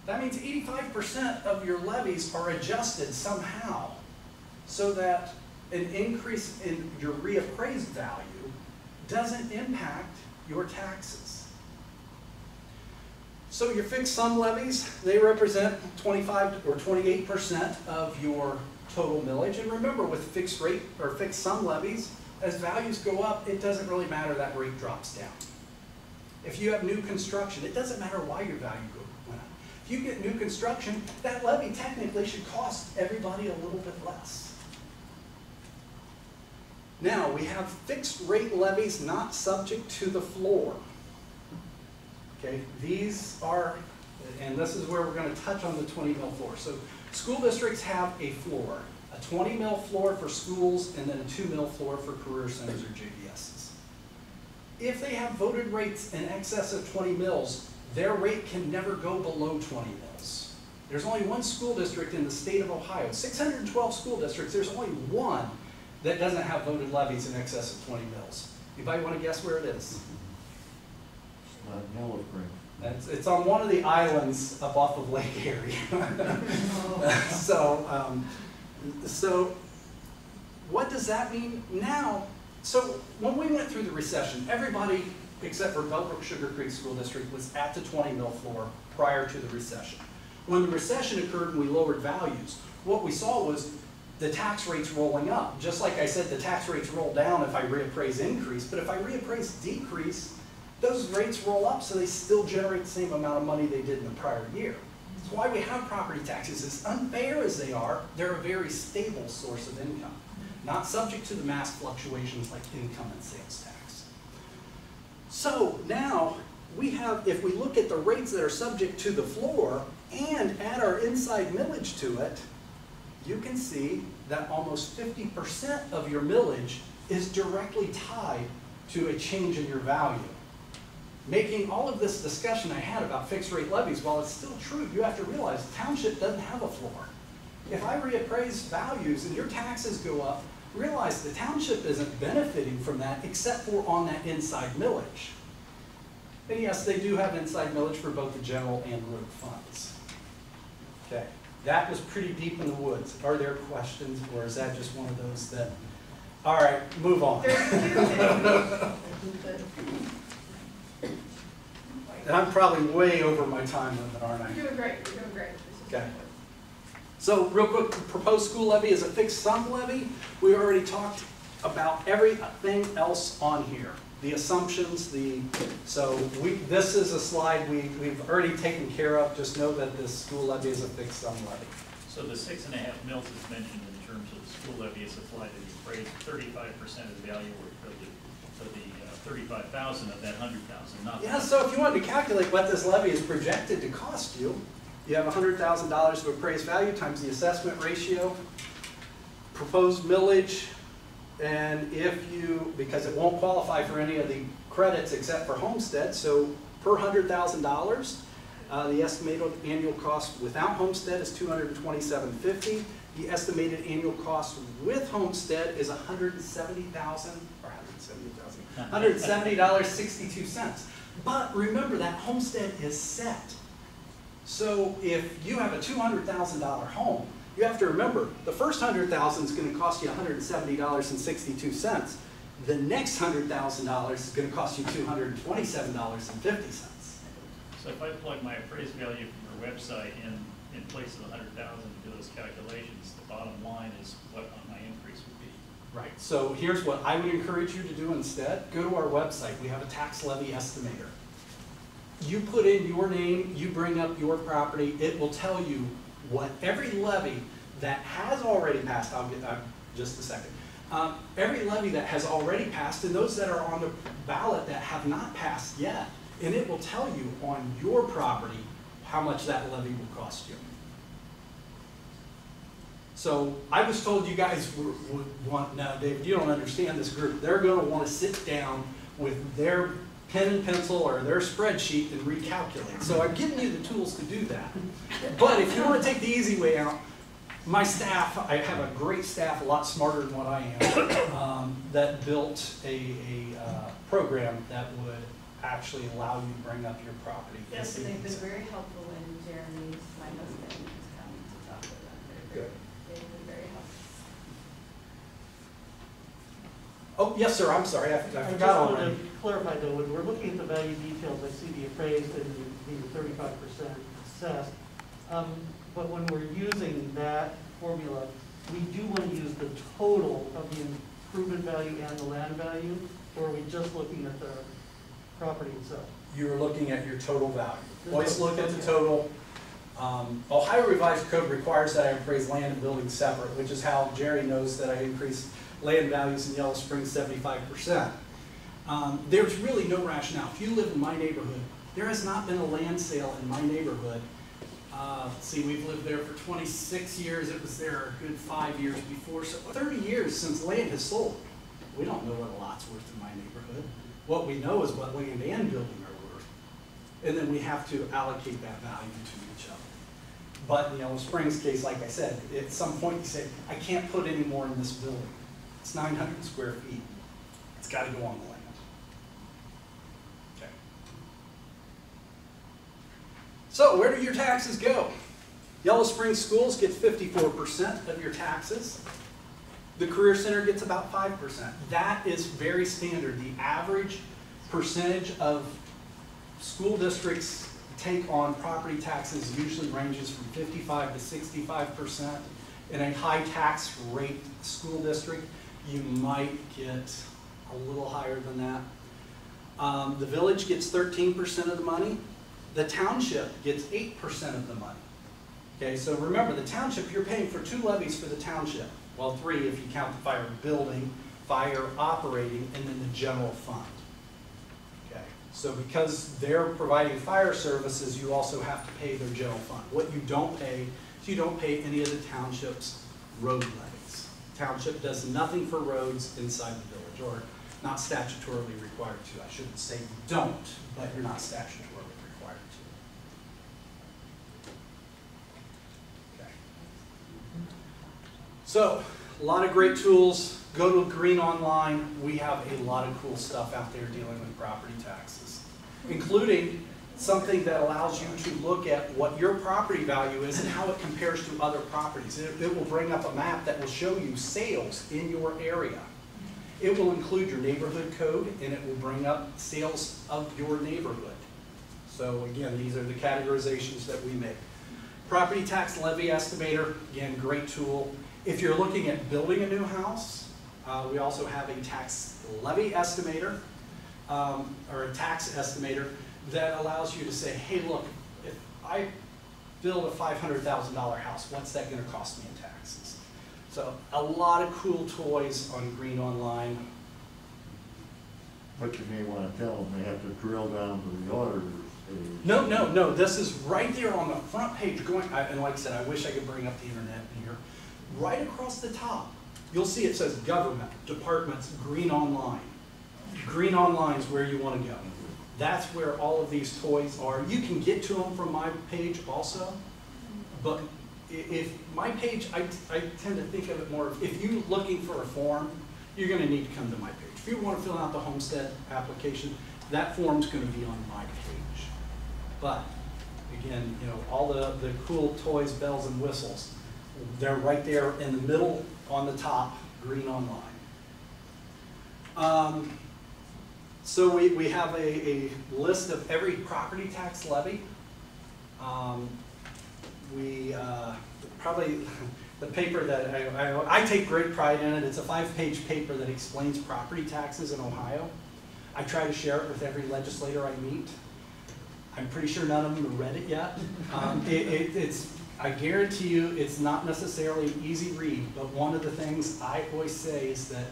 [SPEAKER 2] That means 85% of your levies are adjusted somehow so that an increase in your reappraised value doesn't impact your taxes. So your fixed sum levies, they represent 25 or 28% of your total millage. And remember, with fixed rate or fixed sum levies, as values go up, it doesn't really matter, that rate drops down. If you have new construction, it doesn't matter why your value went up. If you get new construction, that levy technically should cost everybody a little bit less. Now, we have fixed rate levies not subject to the floor. Okay, these are, and this is where we're gonna touch on the twenty mill floor. So school districts have a floor, a twenty mill floor for schools and then a two mill floor for career centers or JVSs. If they have voted rates in excess of twenty mills, their rate can never go below twenty mills. There's only one school district in the state of Ohio, six hundred and twelve school districts, there's only one that doesn't have voted levies in excess of twenty mills. Anybody wanna guess where it is?
[SPEAKER 3] Yellow Spring.
[SPEAKER 2] It's, it's on one of the islands up off of Lake Erie. [LAUGHS] So, um, so what does that mean now? So when we went through the recession, everybody except for Bellbrook Sugarcreek School District was at the twenty mill floor prior to the recession. When the recession occurred and we lowered values, what we saw was the tax rates rolling up. Just like I said, the tax rates roll down if I reappraise increase, but if I reappraise decrease, those rates roll up so they still generate the same amount of money they did in the prior year. That's why we have property taxes. As unfair as they are, they're a very stable source of income, not subject to the mass fluctuations like income and sales tax. So now, we have, if we look at the rates that are subject to the floor and add our inside millage to it, you can see that almost 50% of your millage is directly tied to a change in your value. Making all of this discussion I had about fixed rate levies, while it's still true, you have to realize the township doesn't have a floor. If I reappraise values and your taxes go up, realize the township isn't benefiting from that except for on that inside millage. And yes, they do have inside millage for both the general and road funds. Okay, that was pretty deep in the woods. Are there questions, or is that just one of those that, all right, move on. [LAUGHS]
[SPEAKER 6] There's two things.
[SPEAKER 2] And I'm probably way over my time limit, aren't I?
[SPEAKER 6] You're doing great, you're doing great.
[SPEAKER 2] Okay. So real quick, the proposed school levy is a fixed sum levy. We already talked about everything else on here. The assumptions, the, so we, this is a slide we, we've already taken care of. Just know that this school levy is a fixed sum levy.
[SPEAKER 5] So the six and a half mills is mentioned in terms of the school levy is applied to the appraised thirty-five percent of the value of the, to the uh, 35,000 of that 100,000, not
[SPEAKER 2] Yeah, so if you wanted to calculate what this levy is projected to cost you, you have $100,000 of appraised value times the assessment ratio, proposed millage, and if you, because it won't qualify for any of the credits except for homestead, so per $100,000, uh, the estimated annual cost without homestead is 227.50. The estimated annual cost with homestead is 170,000. $170.62. But remember that homestead is set. So if you have a $200,000 home, you have to remember the first 100000 is going to cost you $170.62. The next $100,000 is going to cost you $227.50.
[SPEAKER 5] So if I plug my appraised value from your website in, in place of 100000 to do those calculations, the bottom line is what
[SPEAKER 2] Right, so here's what I would encourage you to do instead. Go to our website, we have a tax levy estimator. You put in your name, you bring up your property, it will tell you what every levy that has already passed, I'll get, uh, just a second. Um, every levy that has already passed and those that are on the ballot that have not passed yet. And it will tell you on your property how much that levy will cost you. So I was told you guys were- would want, now David, you don't understand this group. They're gonna wanna sit down with their pen and pencil or their spreadsheet and recalculate. So I've given you the tools to do that. But if you wanna take the easy way out, my staff, I have a great staff, a lot smarter than what I am, um, that built a, a, uh, program that would actually allow you to bring up your property.
[SPEAKER 6] Yes, and they've been very helpful when Jeremy's, my husband, has come to talk with them. They're very-
[SPEAKER 2] Good.
[SPEAKER 6] They've been very helpful.
[SPEAKER 2] Oh, yes, sir, I'm sorry, I I
[SPEAKER 8] I just
[SPEAKER 2] forgot
[SPEAKER 8] wanted to clarify though, when we're looking at the value details, I see the appraised and the thirty-five percent assessed. Um, but when we're using that formula, we do want to use the total of the improvement value and the land value, or are we just looking at the property itself?
[SPEAKER 2] you're looking at your total value. Always look at the total. Um, Ohio Revised Code requires that I appraise land and buildings separate, which is how Jerry knows that I increased land values in Yellow Springs seventy-five percent. Um, there's really no rationale. If you live in my neighborhood, there has not been a land sale in my neighborhood. Uh, see, we've lived there for twenty-six years. It was there a good five years before, so thirty years since land has sold. We don't know what a lot's worth in my neighborhood. What we know is what land and building are worth. And then we have to allocate that value to each other. But in Yellow Springs case, like I said, at some point you say, I can't put any more in this building. It's nine hundred square feet. It's gotta go on the land. Okay. So where do your taxes go? Yellow Springs Schools fifty-four percent of your taxes. The Career Center gets about five percent. That is very standard. The average percentage of school districts take on property taxes usually ranges from fifty-five to sixty-five percent. In a high tax rate school district, you might get a little higher than that. Um, the village gets thirteen percent of the money. The township gets eight percent of the money. Okay, so remember, the township, you're paying for two levies for the township. Well, three if you count the fire building, fire operating, and then the general fund. So because they're providing fire services, you also have to pay their general fund. What you don't pay is you don't pay any of the township's road levies. Township does nothing for roads inside the village, or not statutorily required to. I shouldn't say you don't, but you're not statutorily required to. Okay. So, a lot of great tools. Go to Greene Online. We have a lot of cool stuff out there dealing with property taxes, including something that allows you to look at what your property value is and how it compares to other properties. It, it will bring up a map that will show you sales in your area. It will include your neighborhood code and it will bring up sales of your neighborhood. So again, these are the categorizations that we make. Property tax levy estimator, again, great tool. If you're looking at building a new house, uh, we also have a tax levy estimator, um, or a tax estimator that allows you to say, hey, look, if I build a five hundred thousand dollar house, what's that gonna cost me in taxes? So a lot of cool toys on Greene Online.
[SPEAKER 3] But you may wanna tell them they have to drill down to the auditor's page.
[SPEAKER 2] No, no, no, this is right there on the front page going, I- and like I said, I wish I could bring up the internet in here. Right across the top, you'll see it says government, departments, Greene Online. Greene Online is where you want to go. That's where all of these toys are. You can get to them from my page also, but if, my page, I, I tend to think of it more, if you're looking for a form, you're gonna need to come to my page. If you want to fill out the homestead application, that form's gonna be on my page. But, again, you know, all the, the cool toys, bells and whistles, they're right there in the middle, on the top, Greene Online. Um, so we, we have a, a list of every property tax levy. Um, we, uh, probably, [LAUGHS] the paper that I, I, I take great pride in it, it's a five-page paper that explains property taxes in Ohio. I try to share it with every legislator I meet. I'm pretty sure none of them have read it yet. Um, [LAUGHS] it, it, it's, I guarantee you, it's not necessarily an easy read, but one of the things I always say is that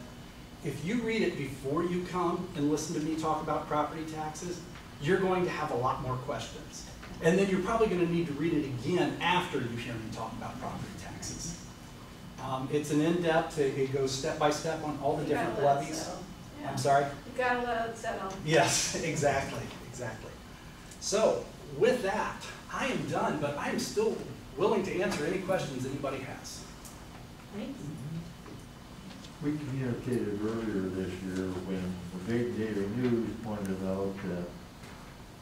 [SPEAKER 2] if you read it before you come and listen to me talk about property taxes, you're going to have a lot more questions. And then you're probably gonna need to read it again after you hear me talk about property taxes. Um, it's an in-depth, it it goes step by step on all the
[SPEAKER 6] You
[SPEAKER 2] different levies.
[SPEAKER 6] Yeah.
[SPEAKER 2] I'm sorry?
[SPEAKER 6] You gotta let it settle.
[SPEAKER 2] Yes, [LAUGHS] exactly, exactly. So, with that, I am done, but I am still willing to answer any questions anybody has.
[SPEAKER 4] Thanks.
[SPEAKER 3] We communicated earlier this year when the Big Data News pointed out that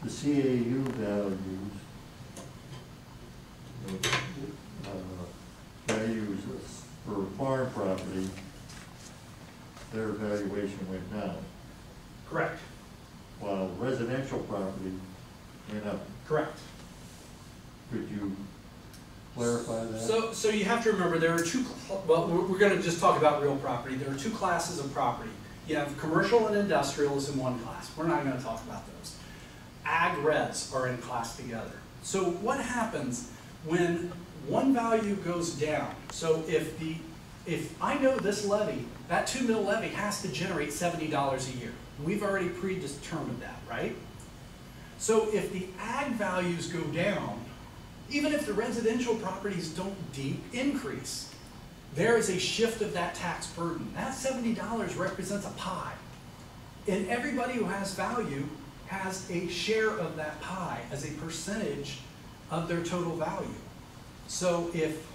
[SPEAKER 3] the CAUV values, uh, values for farm property, their valuation went down,
[SPEAKER 2] Correct.
[SPEAKER 3] while residential property went up.
[SPEAKER 2] Correct.
[SPEAKER 3] Could you clarify that?
[SPEAKER 2] So, so you have to remember, there are two, well, we're, we're gonna just talk about real property. There are two classes of property. You have commercial and industrial is in one class. We're not gonna talk about those. Ag res are in class together. So what happens when one value goes down? So if the, if I know this levy, that two mill levy has to generate seventy dollars a year. We've already predetermined that, right? So if the ag values go down, even if the residential properties don't deep increase, there is a shift of that tax burden. That seventy dollars represents a pie. And everybody who has value has a share of that pie as a percentage of their total value. So if,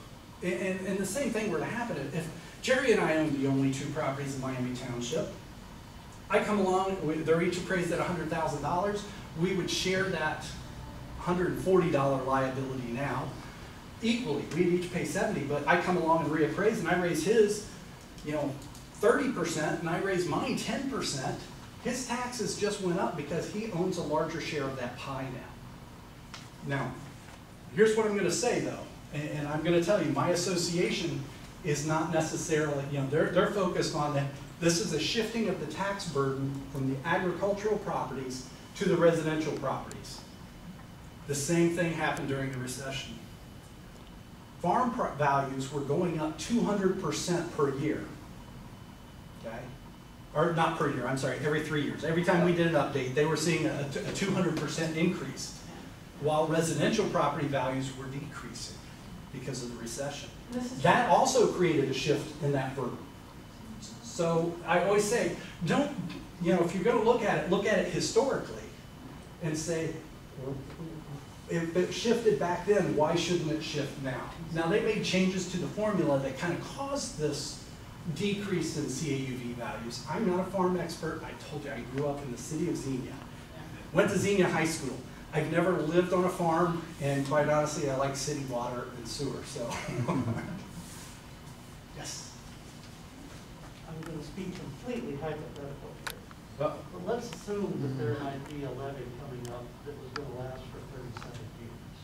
[SPEAKER 2] and, and the same thing were to happen, if Jerry and I own the only two properties in Miami Township, I come along, they're each appraised at hundred thousand dollars, we would share that hundred and forty dollar liability now equally. We'd each pay seventy, but I come along and reappraise and I raise his, you know, thirty percent and I raise mine ten percent. His taxes just went up because he owns a larger share of that pie now. Now, here's what I'm gonna say though, and, and I'm gonna tell you, my association is not necessarily, you know, they're, they're focused on that. This is a shifting of the tax burden from the agricultural properties to the residential properties. The same thing happened during the recession. Farm values were going up two hundred percent per year. Okay? Or not per year, I'm sorry, every three years. Every time we did an update, they were seeing a, a two hundred percent increase. While residential property values were decreasing because of the recession. That also created a shift in that burden. So I always say, don't, you know, if you're gonna look at it, look at it historically and say, if it shifted back then, why shouldn't it shift now? Now, they made changes to the formula that kind of caused this decrease in CAUV values. I'm not a farm expert. I told you, I grew up in the city of Xenia. Went to Xenia High School. I've never lived on a farm, and quite honestly, I like city water and sewer, so. [LAUGHS] Yes.
[SPEAKER 8] I'm gonna speak completely hypothetical here.
[SPEAKER 2] Well,
[SPEAKER 8] But let's assume that there might be a levy coming up that was gonna last for thirty-seven years.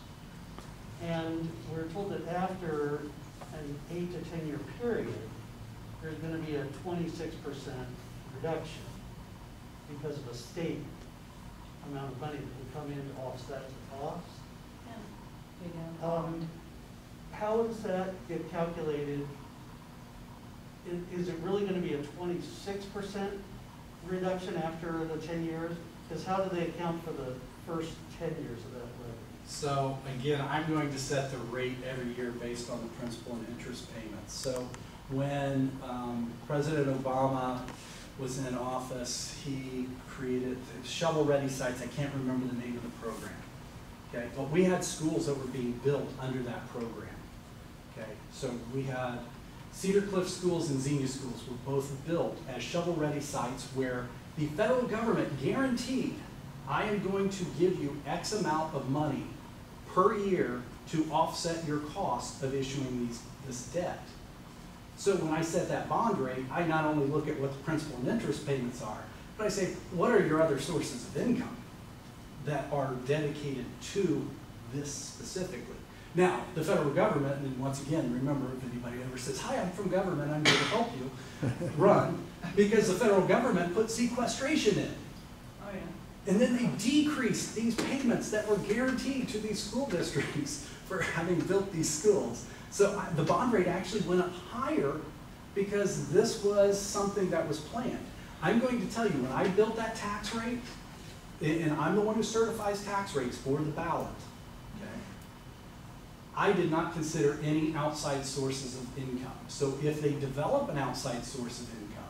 [SPEAKER 8] And we're told that after an eight to ten-year period, there's gonna be a twenty-six percent reduction because of a state amount of money that will come in to offset the cost.
[SPEAKER 6] Know.
[SPEAKER 8] Um, how does that get calculated? I- Is, it really gonna be a twenty-six percent reduction after the ten years? Because how do they account for the first ten years of that levy?
[SPEAKER 2] So again, I'm going to set the rate every year based on the principal and interest payments. So when um, President Obama was in office, he created shovel-ready sites, I can't remember the name of the program. Okay, but we had schools that were being built under that program. Okay, so we had Cedar Cliff Schools and Xenia Schools were both built as shovel-ready sites where the federal government guaranteed, I am going to give you X amount of money per year to offset your cost of issuing these, this debt. So when I set that bond rate, I not only look at what the principal and interest payments are, but I say, what are your other sources of income that are dedicated to this specifically? Now, the federal government, and once again, remember, if anybody ever says, hi, I'm from government, I'm here to help you, [LAUGHS] run, because the federal government put sequestration in. And then they decreased these payments that were guaranteed to these school [LAUGHS] districts for having built these schools. So I- the bond rate actually went up higher because this was something that was planned. I'm going to tell you, when I built that tax rate, and I'm the one who certifies tax rates for the ballot, okay? I did not consider any outside sources of income. So if they develop an outside source of income,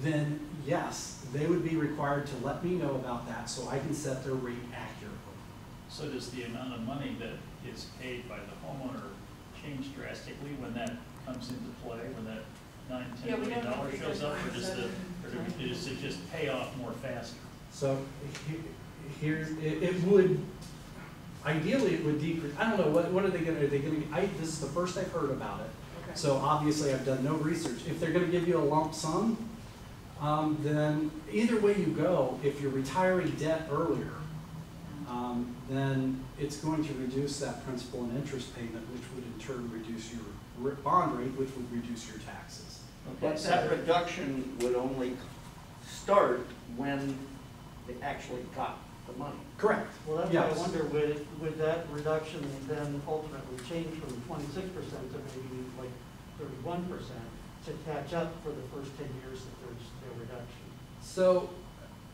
[SPEAKER 2] then yes, they would be required to let me know about that so I can set their rate accurately.
[SPEAKER 5] So does the amount of money that is paid by the homeowner change drastically when that comes into play, when that nine,
[SPEAKER 6] Yeah,
[SPEAKER 5] ten
[SPEAKER 6] we
[SPEAKER 5] million
[SPEAKER 6] don't know
[SPEAKER 5] dollars
[SPEAKER 6] if
[SPEAKER 5] shows up? Or does the, or
[SPEAKER 6] ten.
[SPEAKER 5] does it just pay off more faster?
[SPEAKER 2] So he- here, it, it would, ideally it would decrease, I don't know, what, what are they gonna, are they gonna, I, this is the first I've heard about it.
[SPEAKER 6] Okay.
[SPEAKER 2] So obviously I've done no research. If they're gonna give you a lump sum, um, then either way you go, if you're retiring debt earlier, um, then it's going to reduce that principal and interest payment, which would in turn reduce your r- bond rate, which would reduce your taxes.
[SPEAKER 1] But that reduction would only start when they actually got the money.
[SPEAKER 2] Correct.
[SPEAKER 8] Well, that's why I wonder, would, would that reduction then ultimately change from twenty-six percent to maybe like thirty-one percent to catch up for the first ten years that there's no reduction?
[SPEAKER 2] So,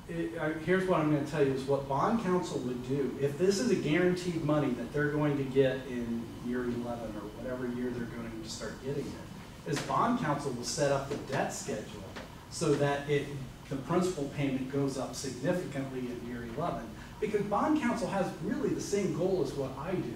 [SPEAKER 2] it, here's what I'm gonna tell you, is what bond counsel would do, if this is a guaranteed money that they're going to get in year eleven or whatever year they're going to start getting it, is bond counsel will set up the debt schedule so that it, the principal payment goes up significantly in year eleven. Because bond counsel has really the same goal as what I do.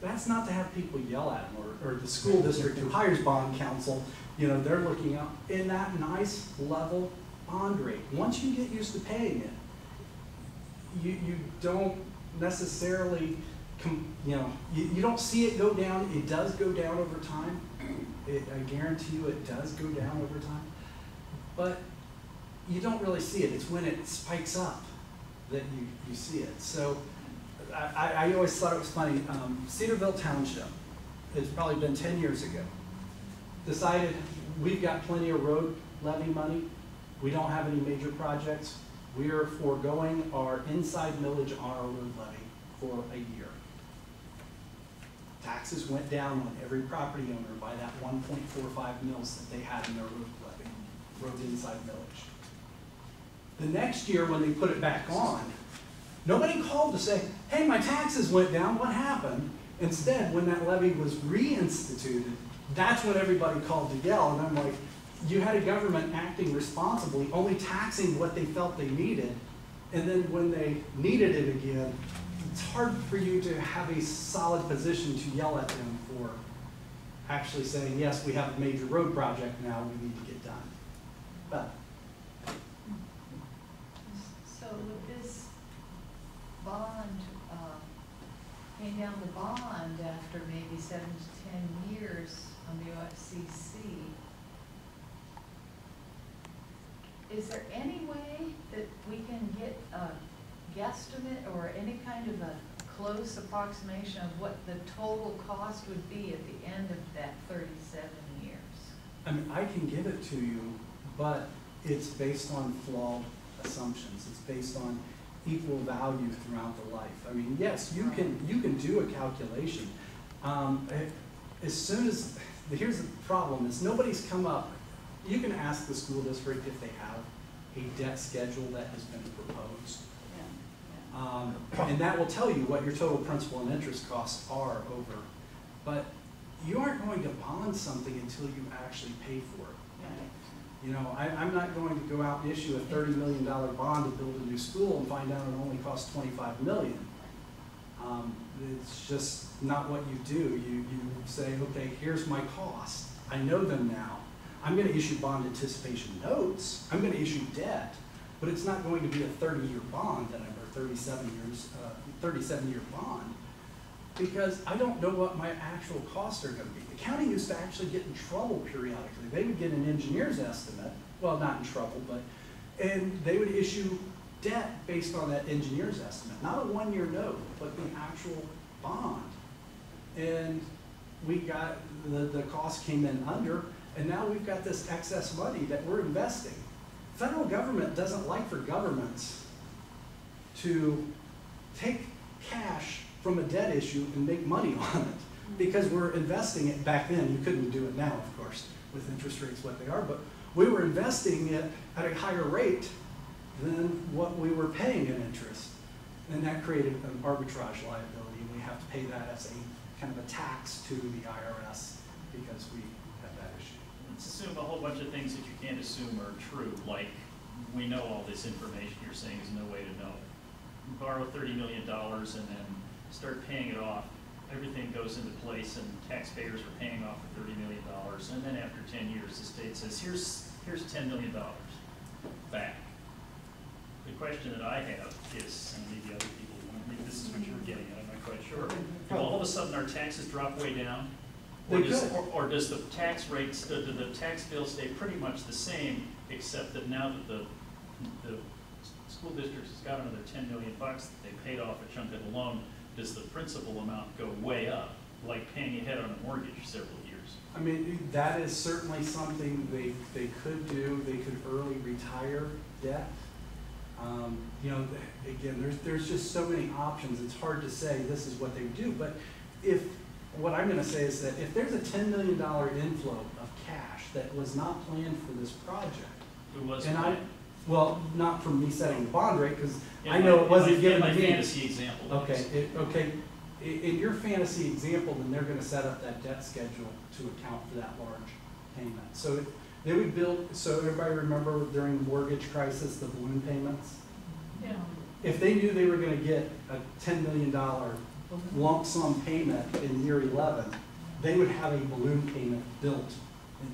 [SPEAKER 2] That's not to have people yell at them, or, or the school district who hires bond counsel, you know, they're looking out in that nice level bond rate. Once you get used to paying it, you, you don't necessarily, you know, you, you don't see it go down. It does go down over time. It, I guarantee you it does go down over time. But you don't really see it. It's when it spikes up that you, you see it. So I, I, I always thought it was funny. Um, Cedarville Township, it's probably been 10 years ago, decided we've got plenty of road levy money. We don't have any major projects. We are foregoing our inside millage on our road levy for a year. Taxes went down on every property owner by that 1.45 mills that they had in their road levy, road inside millage. The next year, when they put it back on, nobody called to say, hey, my taxes went down, what happened? Instead, when that levy was reinstituted, that's when everybody called to yell, and I'm like, you had a government acting responsibly, only taxing what they felt they needed, and then when they needed it again, it's hard for you to have a solid position to yell at them for actually saying, yes, we have a major road project now, we need to get done. But
[SPEAKER 6] So with this bond, uh, paying down the bond after maybe seven to ten years on the OFCC, is there any way that we can get a guesstimate or any kind of a close approximation of what the total cost would be at the end of that thirty-seven years?
[SPEAKER 2] I mean, I can give it to you, but it's based on flawed assumptions. It's based on equal value throughout the life. I mean, yes, you can, you can do a calculation. Um, as soon as, here's the problem, is nobody's come up, you can ask the school district if they have a debt schedule that has been proposed. Um, and that will tell you what your total principal and interest costs are over. But you aren't going to bond something until you actually pay for it. You know, I, I'm not going to go out and issue a thirty million dollar bond to build a new school and find out it only costs twenty-five million. Um, it's just not what you do. You, you say, okay, here's my cost. I know them now. I'm gonna issue bond anticipation notes. I'm gonna issue debt, but it's not going to be a thirty-year bond that I'm, or thirty-seven years, uh, thirty-seven-year bond. Because I don't know what my actual costs are gonna be. The county used to actually get in trouble periodically. They would get an engineer's estimate, well, not in trouble, but, and they would issue debt based on that engineer's estimate, not a one-year note, but the actual bond. And we got, the, the cost came in under, and now we've got this excess money that we're investing. Federal government doesn't like for governments to take cash from a debt issue and make money [LAUGHS] on it. Because we're investing it, back then, you couldn't do it now, of course, with interest rates what they are, but we were investing it at a higher rate than what we were paying in interest. And that created an arbitrage liability, and we have to pay that as a kind of a tax to the IRS because we have that issue.
[SPEAKER 5] Let's assume a whole bunch of things that you can't assume are true, like, we know all this information you're saying is no way to know. Borrow thirty million dollars and then start paying it off, everything goes into place and taxpayers are paying off the thirty million dollars, and then after ten years, the state says, here's, here's ten million dollars back. The question that I have is, and maybe other people, maybe this is what you were getting at, I'm not quite sure. Do all of a sudden our taxes drop way down? Or
[SPEAKER 2] They
[SPEAKER 5] does,
[SPEAKER 2] could.
[SPEAKER 5] or, or does the tax rates, the, the, the tax bill stay pretty much the same, except that now that the, the s- school district has got another ten million bucks, that they paid off a chunk of the loan, does the principal amount go way up, like paying ahead on a mortgage several years?
[SPEAKER 2] I mean, that is certainly something they, they could do, they could early retire debt. Um, you know, again, there's, there's just so many options, it's hard to say this is what they do, but if, what I'm gonna say is that if there's a ten million dollar inflow of cash that was not planned for this project,
[SPEAKER 5] Who was?
[SPEAKER 2] and I, well, not from me setting the bond rate, cause I know
[SPEAKER 5] in
[SPEAKER 2] it wasn't
[SPEAKER 5] my-
[SPEAKER 2] given to
[SPEAKER 5] In my
[SPEAKER 2] me.
[SPEAKER 5] fantasy example.
[SPEAKER 2] Okay, it, okay, i- in your fantasy example, then they're gonna set up that debt schedule to account for that large payment. So it- they would build, so everybody remember during the mortgage crisis, the balloon payments?
[SPEAKER 6] Yeah.
[SPEAKER 2] If they knew they were gonna get a ten million dollar lump sum payment in year eleven, they would have a balloon payment built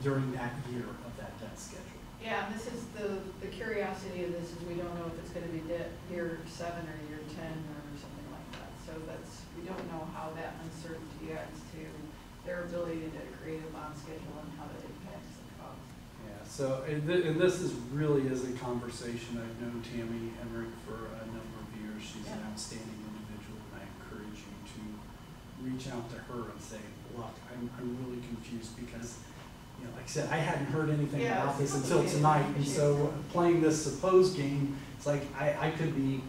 [SPEAKER 2] during that year of that debt schedule.
[SPEAKER 6] Yeah, and this is the, the curiosity of this is we don't know if it's gonna be de- year seven or year ten or something like that. So that's, we don't know how that uncertainty adds to their ability to create a bond schedule and how that impacts the cost.
[SPEAKER 2] Yeah, so, and thi- and this is, really is a conversation, I've known Tammy Henrik for a number of years, she's an outstanding individual, and I encourage you to reach out to her and say, look, I'm, I'm really confused because, you know, like I said, I hadn't heard anything
[SPEAKER 6] Yeah,
[SPEAKER 2] about this until tonight, and so playing this supposed game, it's like, I, I could be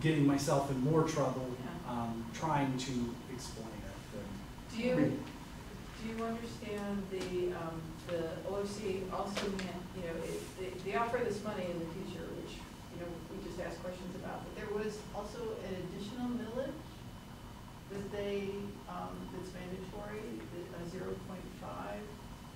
[SPEAKER 2] getting myself in more trouble,
[SPEAKER 6] Yeah.
[SPEAKER 2] um, trying to explain it, than
[SPEAKER 6] Do you, do you understand the, um, the OFC also meant, you know, it, they, they offer this money in the future, which, you know, we just asked questions about, but there was also an additional millage that they, um, that's mandatory, a zero point five.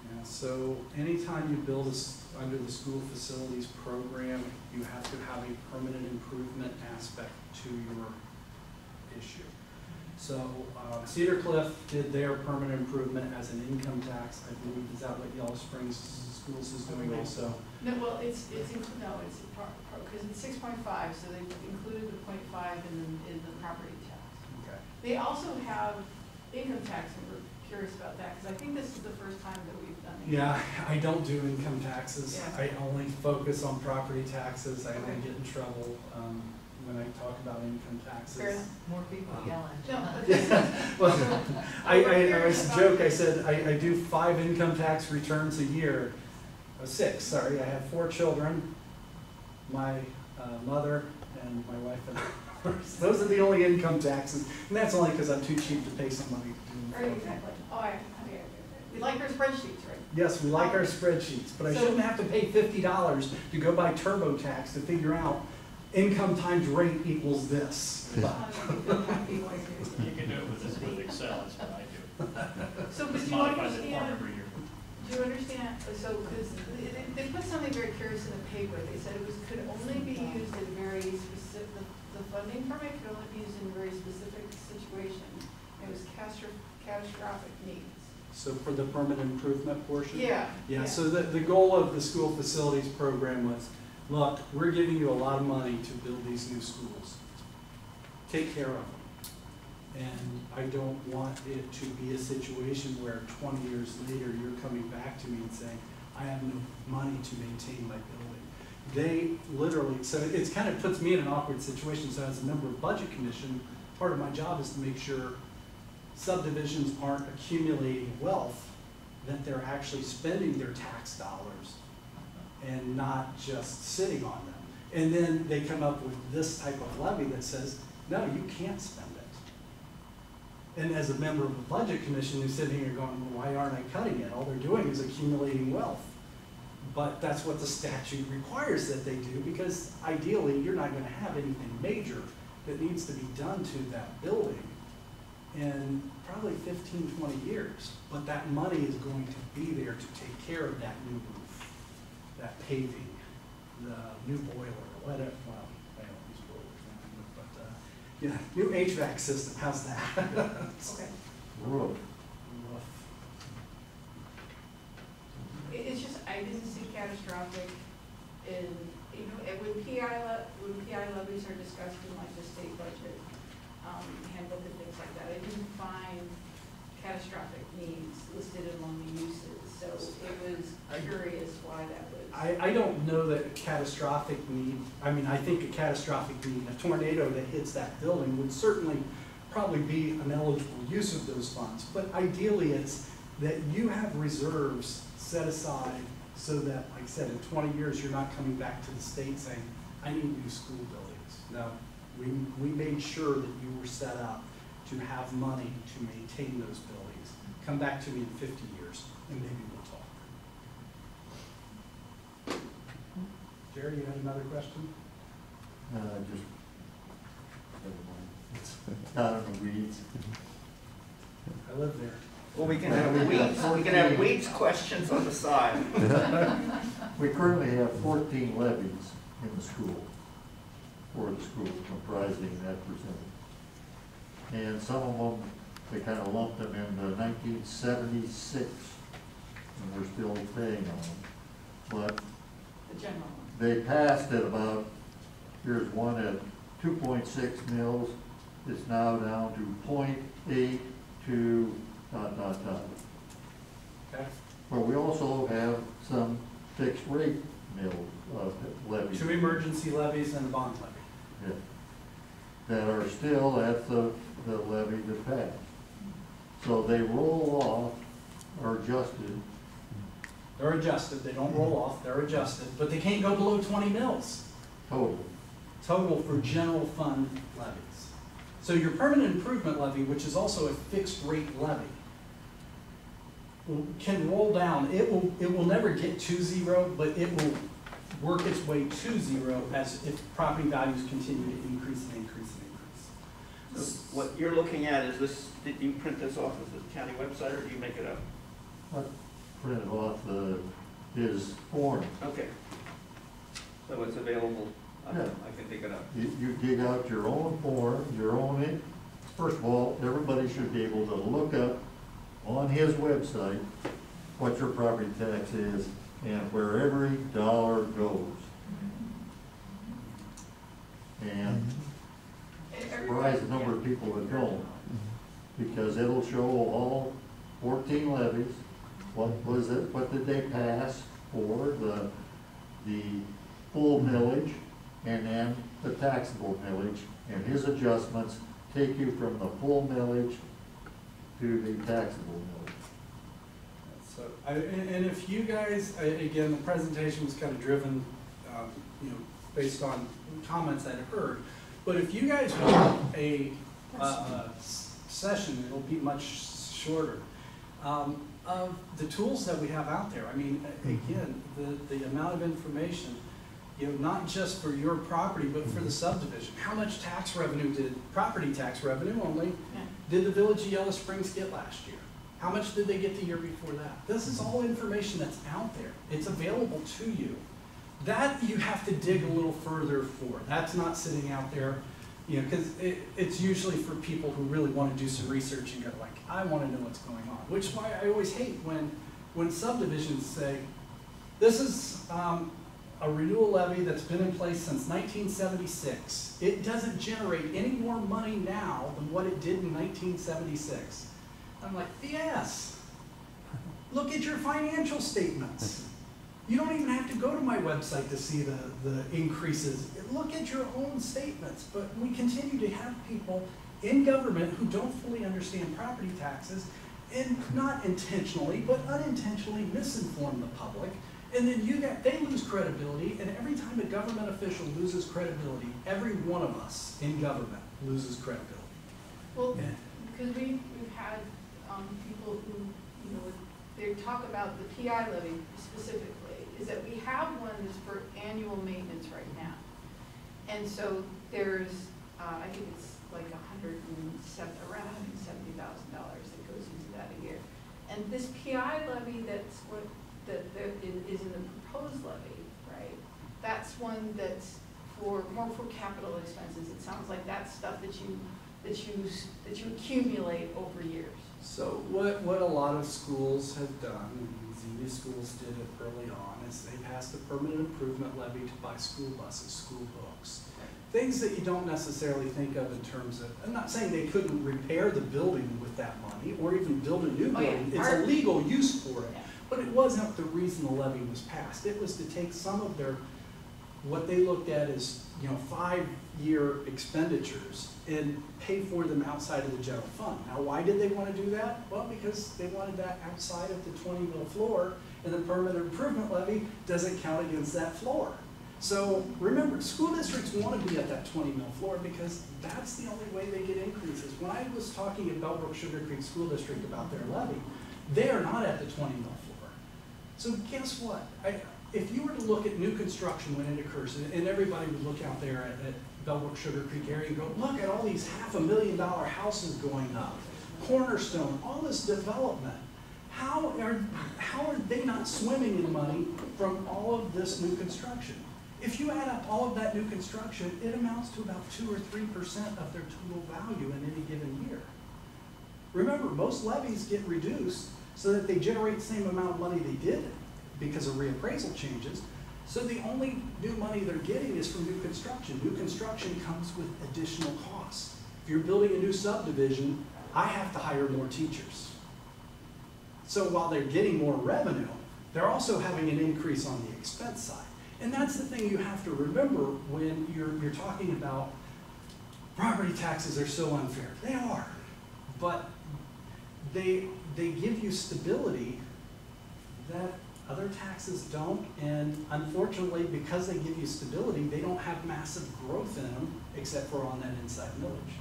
[SPEAKER 2] Yeah, so anytime you build a under the school facilities program, you have to have a permanent improvement aspect to your issue. So uh, Cedar Cliff did their permanent improvement as an income tax, I believe, is that what Yellow Springs Schools is doing also?
[SPEAKER 6] No, well, it's, it's, no, it's, because it's six point five, so they included the point five in the, in the property tax.
[SPEAKER 2] Okay.
[SPEAKER 6] They also have income tax, and we're curious about that, because I think this is the first time that we've done it.
[SPEAKER 2] Yeah, I don't do income taxes,
[SPEAKER 6] Yeah.
[SPEAKER 2] I only focus on property taxes, I
[SPEAKER 6] Okay.
[SPEAKER 2] get in trouble um, when I talk about income taxes.
[SPEAKER 6] Fair enough.
[SPEAKER 9] More people
[SPEAKER 2] Um,
[SPEAKER 9] yelling.
[SPEAKER 6] No, but this is,
[SPEAKER 2] Well, I, I, I was
[SPEAKER 6] about
[SPEAKER 2] joke, I said, I, I do five income tax returns a year, uh, six, sorry, I have four children, my, uh, mother and my wife and. [LAUGHS] Those are the only income taxes, and that's only because I'm too cheap to pay somebody to do
[SPEAKER 6] right, exactly. Oh, I, okay. We like our spreadsheets, right?
[SPEAKER 2] Yes, we like our spreadsheets, but I shouldn't have to pay fifty dollars to go buy TurboTax to figure out income times rate equals this. But-
[SPEAKER 6] we don't have people like you.
[SPEAKER 5] You can do it with, this- with Excel, that's what I do.
[SPEAKER 6] So, but
[SPEAKER 5] Just
[SPEAKER 6] do you
[SPEAKER 5] modify the form
[SPEAKER 6] understand,
[SPEAKER 5] every year.
[SPEAKER 6] do you understand, so, because they, they put something very curious in the paper, they said it was, could only be used in very specific, the, the funding permit could only be used in very specific situations. It was catastrophic needs.
[SPEAKER 2] So for the permanent improvement portion?
[SPEAKER 6] Yeah.
[SPEAKER 2] Yeah, so the, the goal of the school facilities program was, look, we're giving you a lot of money to build these new schools. Take care of them. And I don't want it to be a situation where twenty years later, you're coming back to me and saying, I have no money to maintain my building. They literally, so it kind of puts me in an awkward situation, so as a member of budget commission, part of my job is to make sure subdivisions aren't accumulating wealth, that they're actually spending their tax dollars and not just sitting on them. And then they come up with this type of levy that says, no, you can't spend it. And as a member of the budget commission who's sitting here going, well, why aren't I cutting it? All they're doing is accumulating wealth. But that's what the statute requires that they do, because ideally, you're not gonna have anything major that needs to be done to that building in probably 15, 20 years. But that money is going to be there to take care of that new that paving, the new boiler, whatever, well, they don't use boilers now, but, uh, yeah, new HVAC system, how's that? [LAUGHS]
[SPEAKER 6] Okay.
[SPEAKER 3] Roof.
[SPEAKER 2] Woof.
[SPEAKER 6] It, it's just, I didn't see catastrophic in, you know, and when PI le, when PI levies are discussed in like the state budget, um, handbook and things like that, I didn't find catastrophic needs listed among the uses, so it was curious why that was.
[SPEAKER 2] I, I don't know that a catastrophic need, I mean, I think a catastrophic need, a tornado that hits that building would certainly probably be an eligible use of those funds. But ideally, it's that you have reserves set aside so that, like I said, in twenty years, you're not coming back to the state saying, I need new school buildings. No, we, we made sure that you were set up to have money to maintain those buildings. Come back to me in fifty years, and maybe we'll talk. Jerry, you had another question?
[SPEAKER 3] Uh, just, never mind. It's out of the weeds.
[SPEAKER 2] I live there.
[SPEAKER 1] Well, we can have weeds, we can have weeds questions on the side.
[SPEAKER 3] We currently have fourteen levies in the school, for the school comprising that percentage. And some of them, they kind of lumped them into nineteen seventy-six, and we're still paying on them. But
[SPEAKER 6] The general one.
[SPEAKER 3] they passed at about, here's one at two point six mills, it's now down to 0.8 to dot, dot, dot.
[SPEAKER 2] Okay.
[SPEAKER 3] But we also have some fixed rate mill, uh, levies.
[SPEAKER 2] Two emergency levies and a bond levy.
[SPEAKER 3] yeah, That are still at the, the levy that passed. So they roll off or adjusted,
[SPEAKER 2] They're adjusted, they don't roll off, they're adjusted, but they can't go below twenty mills
[SPEAKER 3] total.
[SPEAKER 2] total for general fund levies. So your permanent improvement levy, which is also a fixed rate levy, can roll down, it will, it will never get to zero, but it will work its way to zero as if property values continue to increase and increase and increase.
[SPEAKER 1] So What you're looking at is this, did you print this off of the county website or do you make it up?
[SPEAKER 3] I Printed off the, his form.
[SPEAKER 1] Okay. So it's available, I can,
[SPEAKER 3] Yeah.
[SPEAKER 1] I can dig it up.
[SPEAKER 3] You, you dig out your own form, your own, in- first of all, everybody should be able to look up on his website what your property tax is and where every dollar goes. And surprised the number of people that don't, because it'll show all fourteen levies, what was it, what did they pass for the, the full millage, and then the taxable millage, and his adjustments take you from the full millage to the taxable millage.
[SPEAKER 2] So, I, and, if you guys, I- again, the presentation was kind of driven, um, you know, based on comments I'd heard. But if you guys want a, uh, s- session, it'll be much shorter, um, of the tools that we have out there. I mean, mm-hmm. again, the, the amount of information, you know, not just for your property, but for the mm-hmm. subdivision. How much tax revenue did, property tax revenue only,
[SPEAKER 6] Yeah.
[SPEAKER 2] did the village of Yellow Springs get last year? How much did they get the year before that? This is mm-hmm. all information that's out there. It's available to you. That you have to dig a little further for. That's not sitting out there, you know, because it, it's usually for people who really want to do some research and go like, I want to know what's going on. Which is why I always hate when, when subdivisions say, this is um, a renewal levy that's been in place since 1976. It doesn't generate any more money now than what it did in 1976. I'm like, yes. Look at your financial statements. You don't even have to go to my website to see the, the increases. Look at your own statements. But we continue to have people in government who don't fully understand property taxes and not intentionally, but unintentionally misinform the public. And then you get, they lose credibility, and every time a government official loses credibility, every one of us in government loses credibility.
[SPEAKER 6] Well, because we, we've had, um, people who, you know, they talk about the PI levy specifically, is that we have one that's for annual maintenance right now. And so there's, uh, I think it's like a hundred and seven, around hundred and seventy thousand dollars that goes into that a year. And this PI levy that's what, that, i- is in the proposed levy, right? That's one that's for, more for capital expenses. It sounds like that's stuff that you, that you, that you accumulate over years.
[SPEAKER 2] So what, what a lot of schools have done, Xenia schools did it early on, is they passed a permanent improvement levy to buy school buses, school books. Things that you don't necessarily think of in terms of, I'm not saying they couldn't repair the building with that money, or even build a new
[SPEAKER 6] Oh, yeah.
[SPEAKER 2] building. It's a legal use for it.
[SPEAKER 6] Yeah.
[SPEAKER 2] But it wasn't the reason the levy was passed. It was to take some of their, what they looked at as, you know, five-year expenditures and pay for them outside of the general fund. Now, why did they want to do that? Well, because they wanted that outside of the twenty mill floor, and the permanent improvement levy doesn't count against that floor. So remember, school districts want to be at that twenty mill floor because that's the only way they get increases. When I was talking at Bellbrook Sugarcreek School District about their levy, they are not at the twenty mill floor. So guess what? I, if you were to look at new construction when it occurs, and, and everybody would look out there at, at Bellbrook Sugarcreek area and go, look at all these half a million dollar houses going up, Cornerstone, all this development. How are, how are they not swimming in money from all of this new construction? If you add up all of that new construction, it amounts to about two or three percent of their total value in any given year. Remember, most levies get reduced so that they generate the same amount of money they did because of reappraisal changes. So the only new money they're getting is from new construction. New construction comes with additional costs. If you're building a new subdivision, I have to hire more teachers. So while they're getting more revenue, they're also having an increase on the expense side. And that's the thing you have to remember when you're, you're talking about property taxes are so unfair. They are. But they, they give you stability that other taxes don't. And unfortunately, because they give you stability, they don't have massive growth in them except for on that inside millage,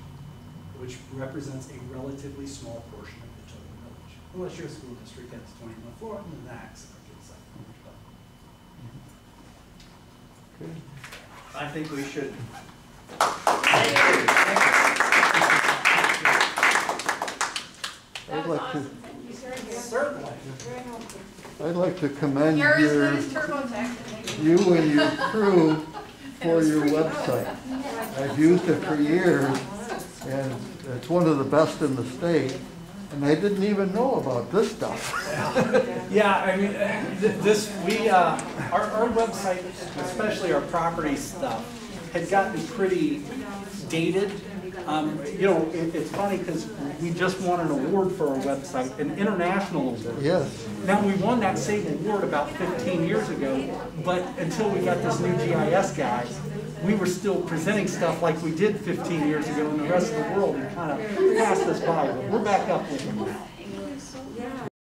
[SPEAKER 2] which represents a relatively small portion of the total millage. Unless you're school district that's twenty one floor, and then that's like inside millage. but-
[SPEAKER 1] I think we should.
[SPEAKER 6] That
[SPEAKER 3] I'd
[SPEAKER 6] was
[SPEAKER 3] like
[SPEAKER 6] awesome, thank you, sir.
[SPEAKER 2] Certainly.
[SPEAKER 6] Very helpful.
[SPEAKER 3] I'd like to commend
[SPEAKER 6] You're as
[SPEAKER 3] your,
[SPEAKER 6] good as TurboTax. and
[SPEAKER 3] you and your crew for your website. I've used it for years, and it's one of the best in the state, and I didn't even know about this stuff. [LAUGHS]
[SPEAKER 2] Yeah, I mean, uh, th- this, we, uh, our, our website, especially our property stuff, had gotten pretty dated. Um, you know, it, it's funny because we just won an award for our website, an international award.
[SPEAKER 3] Yes.
[SPEAKER 2] Now, we won that same award about fifteen years ago, but until we got this new GIS guy, we were still presenting stuff like we did fifteen years ago, and the rest of the world had kind of passed us by, but we're back up with them now.